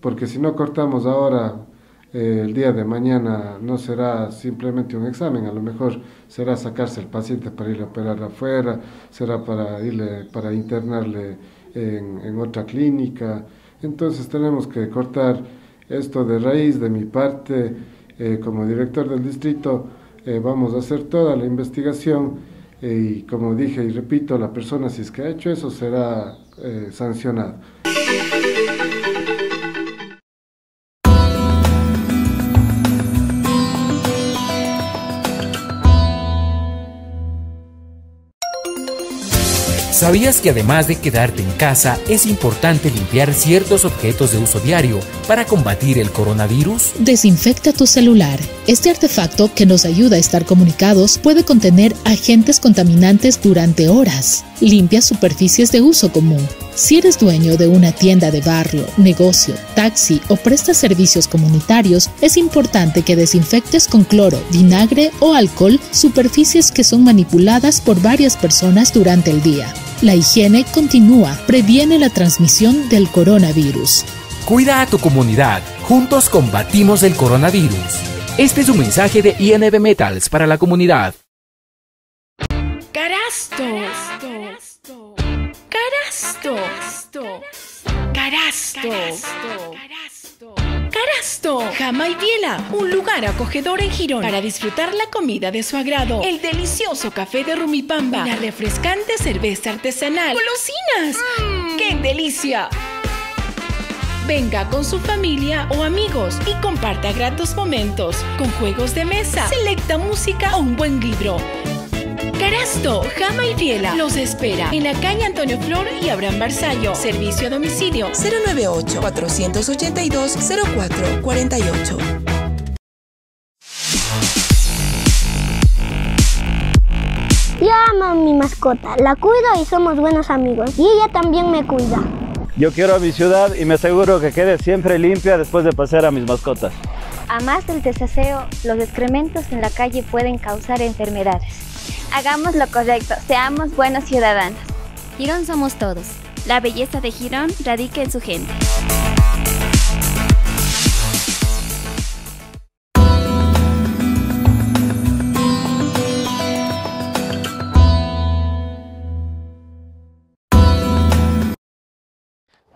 porque si no cortamos ahora eh, el día de mañana no será simplemente un examen, a lo mejor será sacarse el paciente para ir a operar afuera, será para irle, para internarle en, otra clínica. Entonces tenemos que cortar esto de raíz de mi parte, eh, como director del distrito, eh, vamos a hacer toda la investigación y como dije y repito, la persona si es que ha hecho eso será sancionada. ¿Sabías que además de quedarte en casa, es importante limpiar ciertos objetos de uso diario para combatir el coronavirus? Desinfecta tu celular. Este artefacto que nos ayuda a estar comunicados puede contener agentes contaminantes durante horas. Limpia superficies de uso común. Si eres dueño de una tienda de barrio, negocio, taxi o prestas servicios comunitarios, es importante que desinfectes con cloro, vinagre o alcohol superficies que son manipuladas por varias personas durante el día. La higiene continúa, previene la transmisión del coronavirus. Cuida a tu comunidad, juntos combatimos el coronavirus. Este es un mensaje de INB Metals para la comunidad. Carasto. Carasto. Carasto. Carasto. Jama y Biela, un lugar acogedor en Girón para disfrutar la comida de su agrado. El delicioso café de Rumipamba, la refrescante cerveza artesanal. ¡Golosinas! Mm. ¡Qué delicia! Venga con su familia o amigos y comparta gratos momentos con juegos de mesa, selecta música o un buen libro. Carasto, Jama y Fiela los espera en la calle Antonio Flor y Abraham Barzallo. Servicio a domicilio 098-482-0448. Yo amo a mi mascota, la cuido y somos buenos amigos. Y ella también me cuida. Yo quiero a mi ciudad y me aseguro que quede siempre limpia después de pasear a mis mascotas. A más del desaseo, los excrementos en la calle pueden causar enfermedades. Hagamos lo correcto, seamos buenos ciudadanos. Girón somos todos. La belleza de Girón radica en su gente.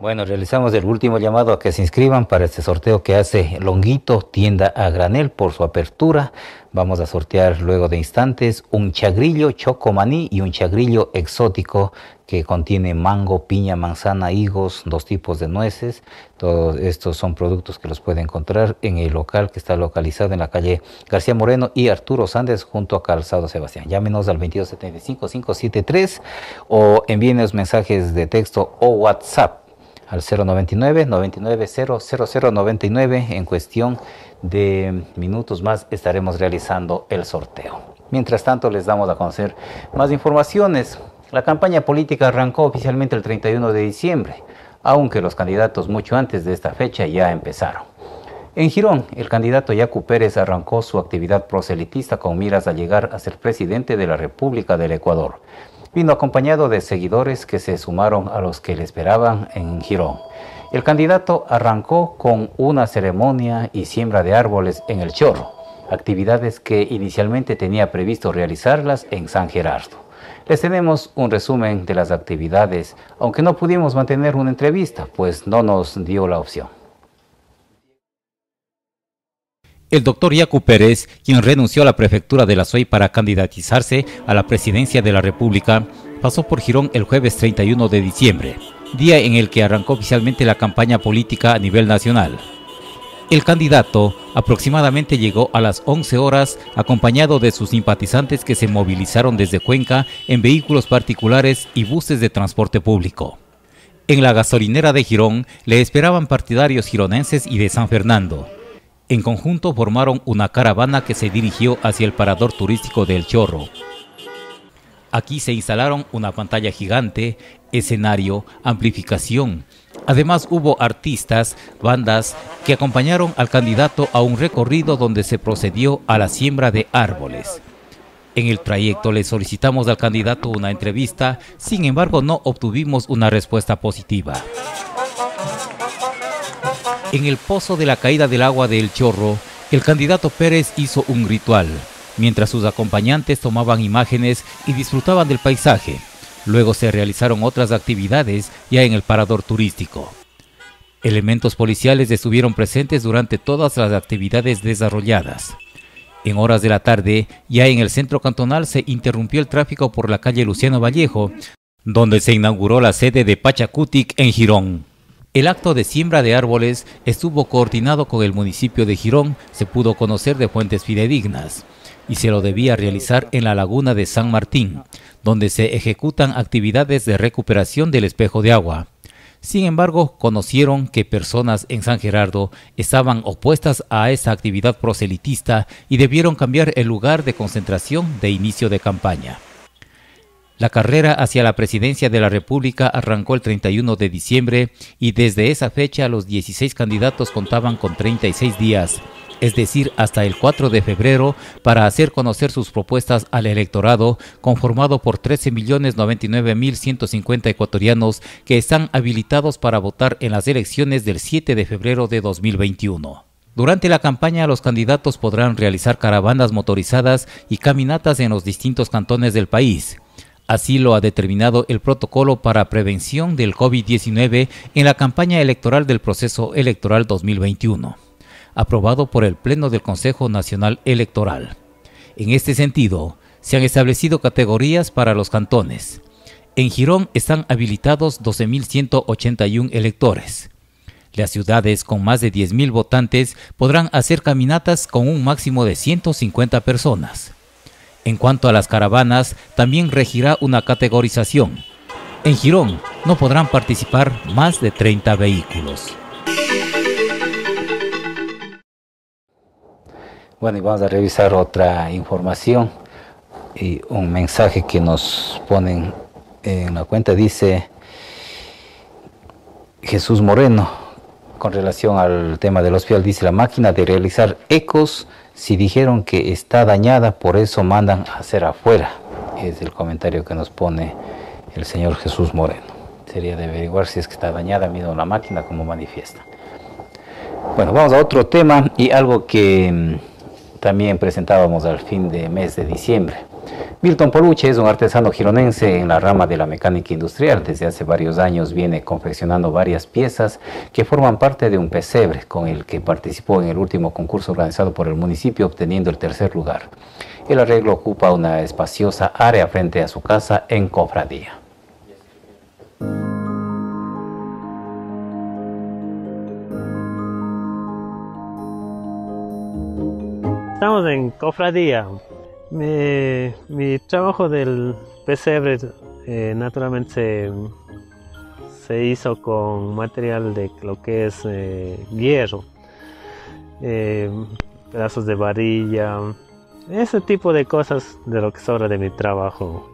Bueno, realizamos el último llamado a que se inscriban para este sorteo que hace Longuito Tienda a Granel por su apertura. Vamos a sortear luego de instantes un chagrillo chocomaní y un chagrillo exótico que contiene mango, piña, manzana, higos, dos tipos de nueces. Todos estos son productos que los puede encontrar en el local que está localizado en la calle García Moreno y Arturo Sández junto a Calzado Sebastián. Llámenos al 2275-573 o envíenos mensajes de texto o WhatsApp al 099 99 00099 en cuestión de minutos más estaremos realizando el sorteo. Mientras tanto les damos a conocer más informaciones. La campaña política arrancó oficialmente el 31 de diciembre, aunque los candidatos mucho antes de esta fecha ya empezaron. En Girón, el candidato Yacu Pérez arrancó su actividad proselitista con miras a llegar a ser presidente de la República del Ecuador vino acompañado de seguidores que se sumaron a los que le esperaban en Girón. El candidato arrancó con una ceremonia y siembra de árboles en el Chorro, actividades que inicialmente tenía previsto realizarlas en San Gerardo. Les tenemos un resumen de las actividades, aunque no pudimos mantener una entrevista, pues no nos dio la opción. El doctor Yacu Pérez, quien renunció a la prefectura de la SOI para candidatizarse a la presidencia de la República, pasó por Girón el jueves 31 de diciembre, día en el que arrancó oficialmente la campaña política a nivel nacional. El candidato aproximadamente llegó a las 11 horas acompañado de sus simpatizantes que se movilizaron desde Cuenca en vehículos particulares y buses de transporte público. En la gasolinera de Girón le esperaban partidarios gironenses y de San Fernando. En conjunto formaron una caravana que se dirigió hacia el parador turístico del Chorro. Aquí se instalaron una pantalla gigante, escenario, amplificación, Además hubo artistas, bandas que acompañaron al candidato a un recorrido donde se procedió a la siembra de árboles. En el trayecto le solicitamos al candidato una entrevista, sin embargo no obtuvimos una respuesta positiva. En el pozo de la caída del agua del Chorro, el candidato Pérez hizo un ritual, mientras sus acompañantes tomaban imágenes y disfrutaban del paisaje. Luego se realizaron otras actividades ya en el parador turístico. Elementos policiales estuvieron presentes durante todas las actividades desarrolladas. En horas de la tarde, ya en el centro cantonal se interrumpió el tráfico por la calle Luciano Vallejo, donde se inauguró la sede de Pachacutic en Girón. El acto de siembra de árboles estuvo coordinado con el municipio de Girón, se pudo conocer de fuentes fidedignas, y se lo debía realizar en la laguna de San Martín, donde se ejecutan actividades de recuperación del espejo de agua. Sin embargo, conocieron que personas en San Gerardo estaban opuestas a esa actividad proselitista y debieron cambiar el lugar de concentración de inicio de campaña. La carrera hacia la presidencia de la República arrancó el 31 de diciembre y desde esa fecha los 16 candidatos contaban con 36 días es decir, hasta el 4 de febrero, para hacer conocer sus propuestas al electorado, conformado por 13.099.150 ecuatorianos que están habilitados para votar en las elecciones del 7 de febrero de 2021. Durante la campaña los candidatos podrán realizar caravanas motorizadas y caminatas en los distintos cantones del país. Así lo ha determinado el protocolo para prevención del COVID-19 en la campaña electoral del proceso electoral 2021 aprobado por el Pleno del Consejo Nacional Electoral. En este sentido, se han establecido categorías para los cantones. En Girón están habilitados 12.181 electores. Las ciudades con más de 10.000 votantes podrán hacer caminatas con un máximo de 150 personas. En cuanto a las caravanas, también regirá una categorización. En Girón no podrán participar más de 30 vehículos. Bueno, y vamos a revisar otra información y un mensaje que nos ponen en la cuenta. Dice Jesús Moreno, con relación al tema del hospital, dice la máquina de realizar ecos, si dijeron que está dañada, por eso mandan a hacer afuera. Es el comentario que nos pone el señor Jesús Moreno. Sería de averiguar si es que está dañada, mira la máquina como manifiesta. Bueno, vamos a otro tema y algo que mm, también presentábamos al fin de mes de diciembre. Milton Poluche es un artesano gironense en la rama de la mecánica industrial. Desde hace varios años viene confeccionando varias piezas que forman parte de un pesebre con el que participó en el último concurso organizado por el municipio obteniendo el tercer lugar. El arreglo ocupa una espaciosa área frente a su casa en Cofradía. Estamos en cofradía. Mi, trabajo del pesebre eh, naturalmente se, hizo con material de lo que es eh, hierro, eh, pedazos de varilla, ese tipo de cosas de lo que sobra de mi trabajo.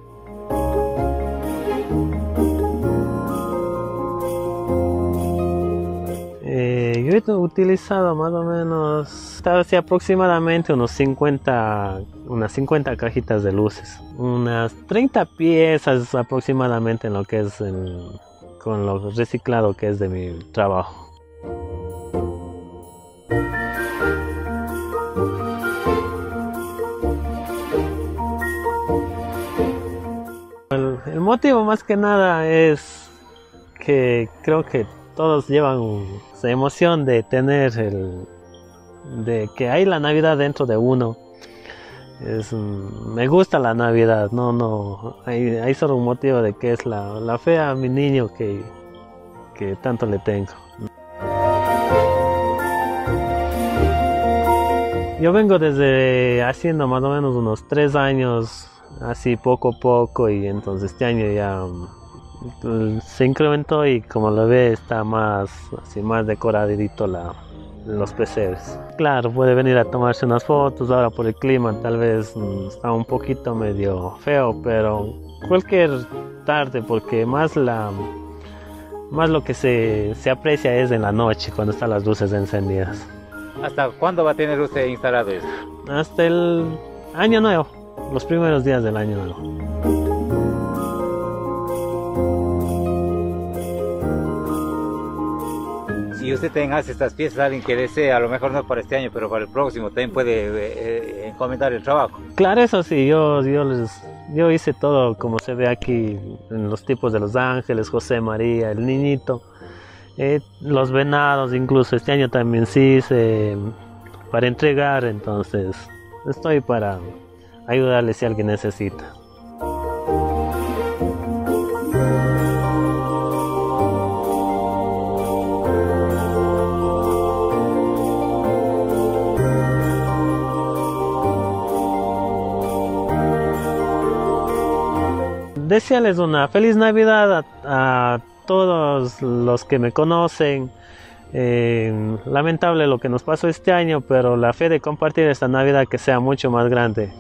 yo he utilizado más o menos, hace aproximadamente unos 50, unas 50 cajitas de luces, unas 30 piezas aproximadamente en lo que es con lo reciclado que es de mi trabajo. el motivo más que nada es que creo que todos llevan esa emoción de tener el de que hay la Navidad dentro de uno. Es, me gusta la Navidad, no, no, hay, solo un motivo de que es la, la fe a mi niño que, que tanto le tengo. Yo vengo desde haciendo más o menos unos tres años, así poco a poco, y entonces este año ya mm, se incrementó y como lo ve está más, así más decoradito la, los pesebres. Claro, puede venir a tomarse unas fotos, ahora por el clima tal vez mm, está un poquito medio feo, pero cualquier tarde, porque más la más lo que se, se aprecia es en la noche cuando están las luces encendidas. ¿Hasta cuándo va a tener usted instalado eso? Hasta el año nuevo, los primeros días del año nuevo. Si usted tenga estas piezas, alguien que desee, a lo mejor no para este año, pero para el próximo, también puede eh, encomendar el trabajo. Claro, eso sí, yo, yo, les, yo hice todo como se ve aquí, en los tipos de los ángeles, José María, el niñito. Eh, los venados incluso este año también sí hice para entregar, entonces estoy para ayudarle si alguien necesita. Desearles una feliz Navidad a todos los que me conocen. Eh, lamentable lo que nos pasó este año, pero la fe de compartir esta Navidad que sea mucho más grande.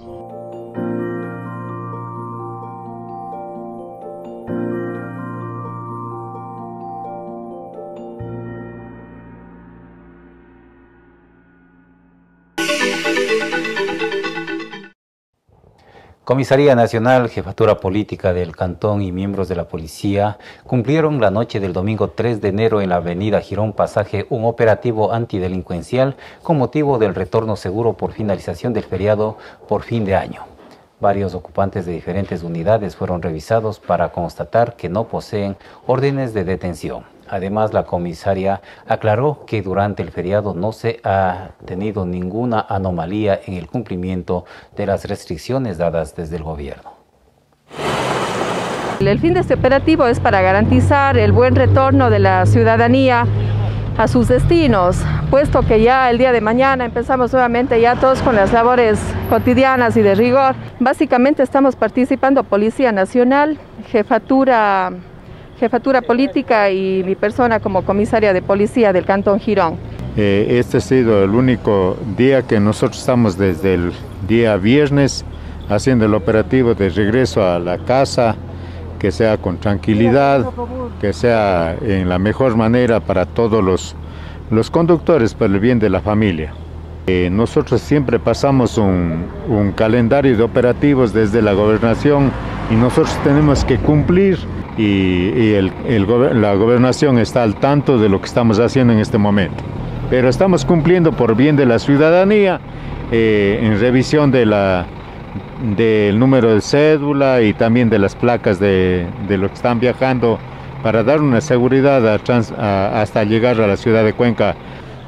Comisaría Nacional, Jefatura Política del Cantón y miembros de la policía cumplieron la noche del domingo 3 de enero en la avenida Girón Pasaje un operativo antidelincuencial con motivo del retorno seguro por finalización del feriado por fin de año. Varios ocupantes de diferentes unidades fueron revisados para constatar que no poseen órdenes de detención. Además, la comisaria aclaró que durante el feriado no se ha tenido ninguna anomalía en el cumplimiento de las restricciones dadas desde el gobierno. El fin de este operativo es para garantizar el buen retorno de la ciudadanía a sus destinos, puesto que ya el día de mañana empezamos nuevamente ya todos con las labores cotidianas y de rigor. Básicamente estamos participando Policía Nacional, Jefatura jefatura política y mi persona como comisaria de policía del Cantón Girón. Eh, este ha sido el único día que nosotros estamos desde el día viernes haciendo el operativo de regreso a la casa, que sea con tranquilidad, que sea en la mejor manera para todos los, los conductores, para el bien de la familia. Eh, nosotros siempre pasamos un, un calendario de operativos desde la gobernación y nosotros tenemos que cumplir y, el, la gobernación está al tanto de lo que estamos haciendo en este momento. Pero estamos cumpliendo por bien de la ciudadanía eh, en revisión de la, del número de cédula y también de las placas de, de lo que están viajando para dar una seguridad hasta llegar a la ciudad de Cuenca.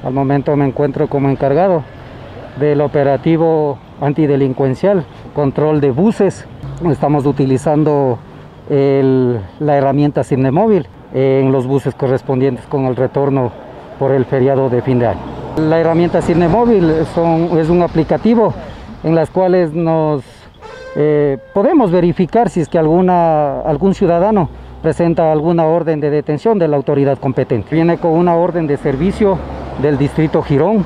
Al momento me encuentro como encargado del operativo antidelincuencial, control de buses. Estamos utilizando la herramienta Cine Móvil en los buses correspondientes con el retorno por el feriado de fin de año. La herramienta Cine Móvil es un aplicativo en las cuales nos eh, podemos verificar si es que alguna, algún ciudadano presenta alguna orden de detención de la autoridad competente. Viene con una orden de servicio del distrito Girón.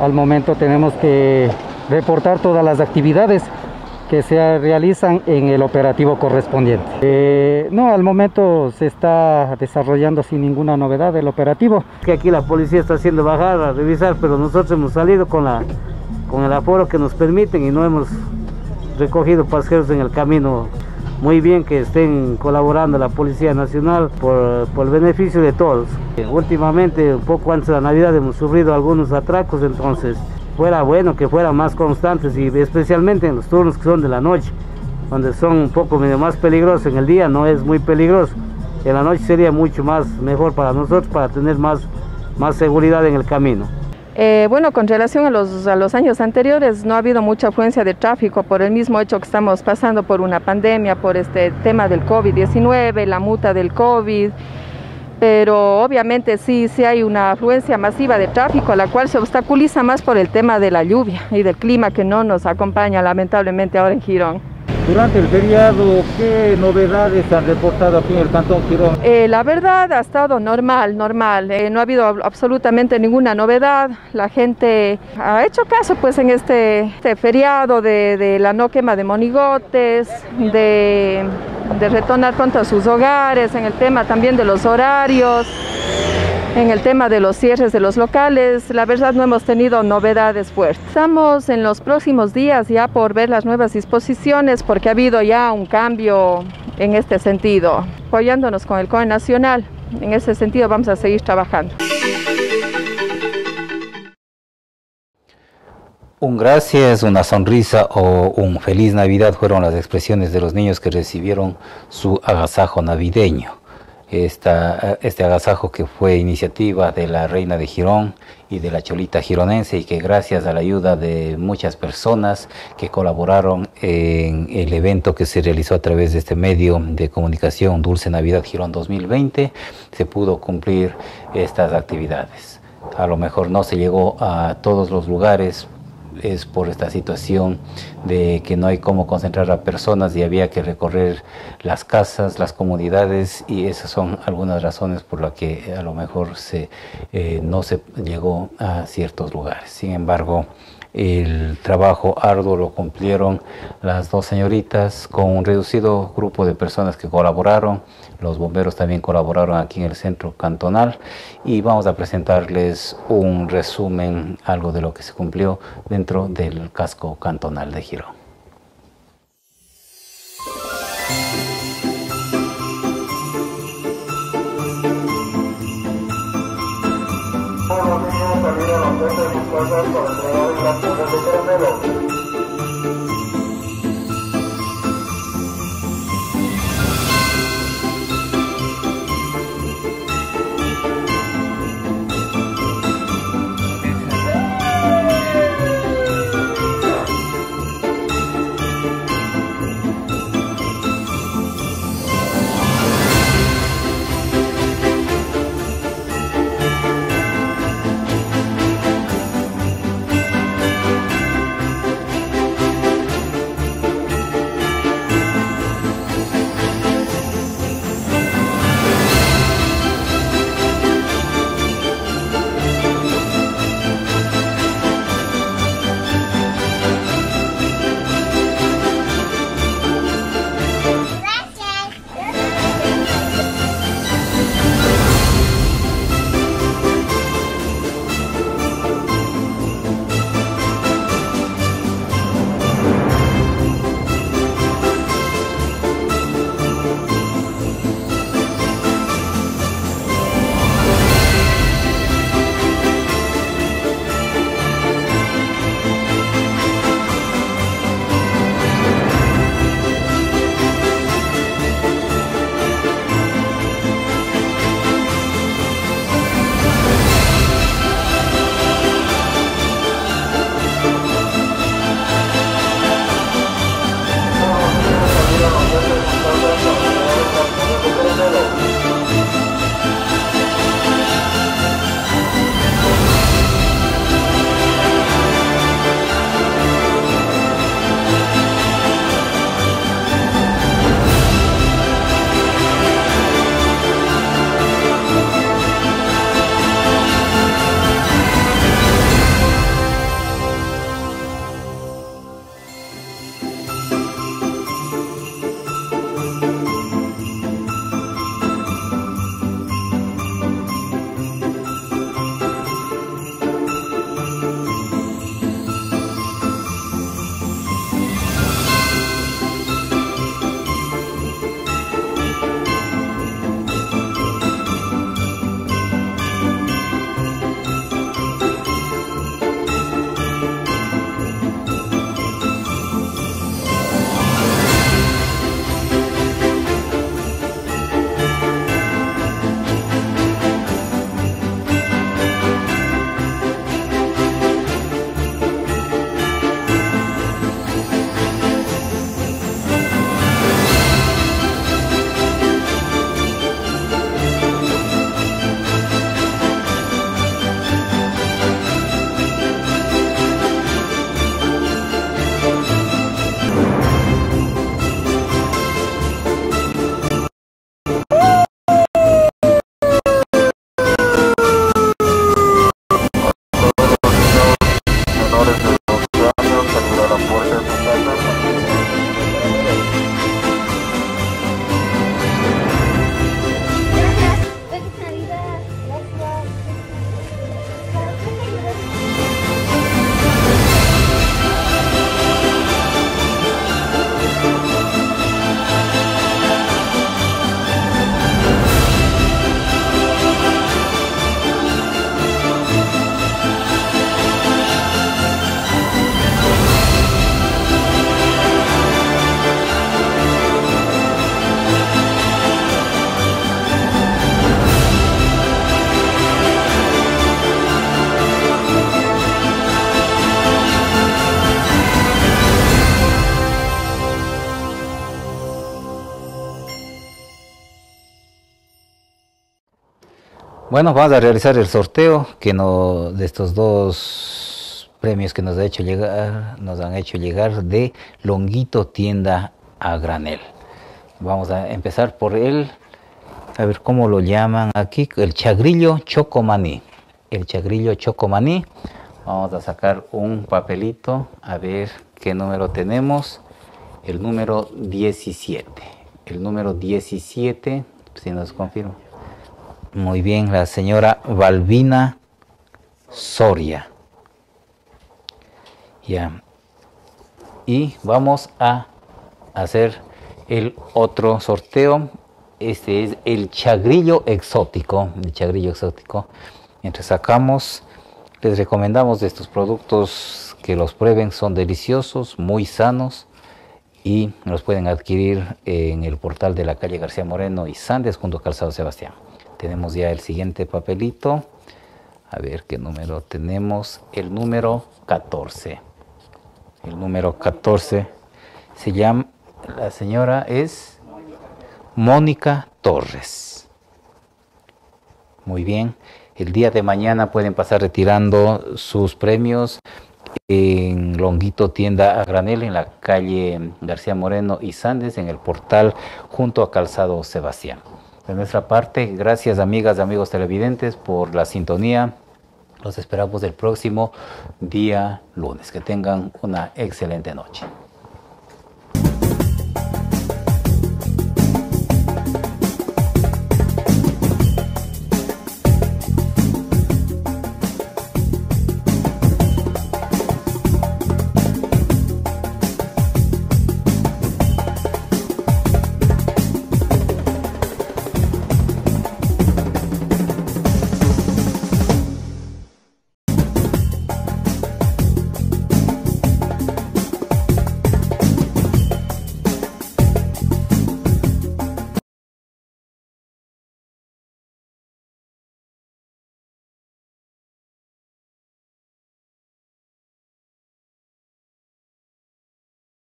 Al momento tenemos que reportar todas las actividades que se realizan en el operativo correspondiente. Eh, no, al momento se está desarrollando sin ninguna novedad el operativo. Que aquí la policía está haciendo bajada, revisar, pero nosotros hemos salido con, la, con el aforo que nos permiten y no hemos recogido pasajeros en el camino. Muy bien que estén colaborando la Policía Nacional por, por el beneficio de todos. Últimamente, un poco antes de la Navidad, hemos sufrido algunos atracos, entonces fuera bueno que fueran más constantes y especialmente en los turnos que son de la noche, donde son un poco medio más peligrosos. En el día no es muy peligroso, en la noche sería mucho más mejor para nosotros para tener más, más seguridad en el camino. Eh, bueno, con relación a los, a los años anteriores no ha habido mucha afluencia de tráfico por el mismo hecho que estamos pasando por una pandemia, por este tema del COVID-19, la muta del COVID pero obviamente sí, sí hay una afluencia masiva de tráfico, la cual se obstaculiza más por el tema de la lluvia y del clima que no nos acompaña lamentablemente ahora en Girón. Durante el feriado, ¿qué novedades han reportado aquí en el Cantón Girón? Eh, la verdad ha estado normal, normal. Eh, no ha habido absolutamente ninguna novedad. La gente ha hecho caso pues en este, este feriado de, la no quema de monigotes, de, de retornar pronto a sus hogares, en el tema también de los horarios en el tema de los cierres de los locales, la verdad no hemos tenido novedades fuertes. Estamos en los próximos días ya por ver las nuevas disposiciones porque ha habido ya un cambio en este sentido, apoyándonos con el COE Nacional. En ese sentido vamos a seguir trabajando. Un gracias, una sonrisa o un feliz Navidad fueron las expresiones de los niños que recibieron su agasajo navideño esta, este agasajo que fue iniciativa de la Reina de Girón y de la Cholita Gironense y que gracias a la ayuda de muchas personas que colaboraron en el evento que se realizó a través de este medio de comunicación Dulce Navidad Girón 2020 se pudo cumplir estas actividades. A lo mejor no se llegó a todos los lugares es por esta situación de que no hay cómo concentrar a personas y había que recorrer las casas, las comunidades y esas son algunas razones por las que a lo mejor se, eh, no se llegó a ciertos lugares. Sin embargo, el trabajo arduo lo cumplieron las dos señoritas con un reducido grupo de personas que colaboraron. Los bomberos también colaboraron aquí en el centro cantonal y vamos a presentarles un resumen, algo de lo que se cumplió dentro del casco cantonal de Girón. Bueno, vamos a realizar el sorteo que no, de estos dos premios que nos, ha hecho llegar, nos han hecho llegar de Longuito Tienda a Granel. Vamos a empezar por el, a ver cómo lo llaman aquí, el chagrillo chocomaní. El chagrillo chocomaní. Vamos a sacar un papelito, a ver qué número tenemos. El número 17. El número 17, si nos confirma. Muy bien, la señora Valvina Soria. Ya. Y vamos a hacer el otro sorteo. Este es el chagrillo exótico. El chagrillo exótico. Mientras sacamos, les recomendamos de estos productos que los prueben. Son deliciosos, muy sanos y los pueden adquirir en el portal de la calle García Moreno y Sandes junto a Calzado Sebastián. Tenemos ya el siguiente papelito. A ver qué número tenemos. El número 14. El número 14 se llama, la señora es Mónica Torres. Muy bien. El día de mañana pueden pasar retirando sus premios en Longuito Tienda a Granel, en la calle García Moreno y Sandes, en el portal junto a Calzado Sebastián. De nuestra parte, gracias amigas y amigos televidentes por la sintonía. Los esperamos el próximo día lunes. Que tengan una excelente noche.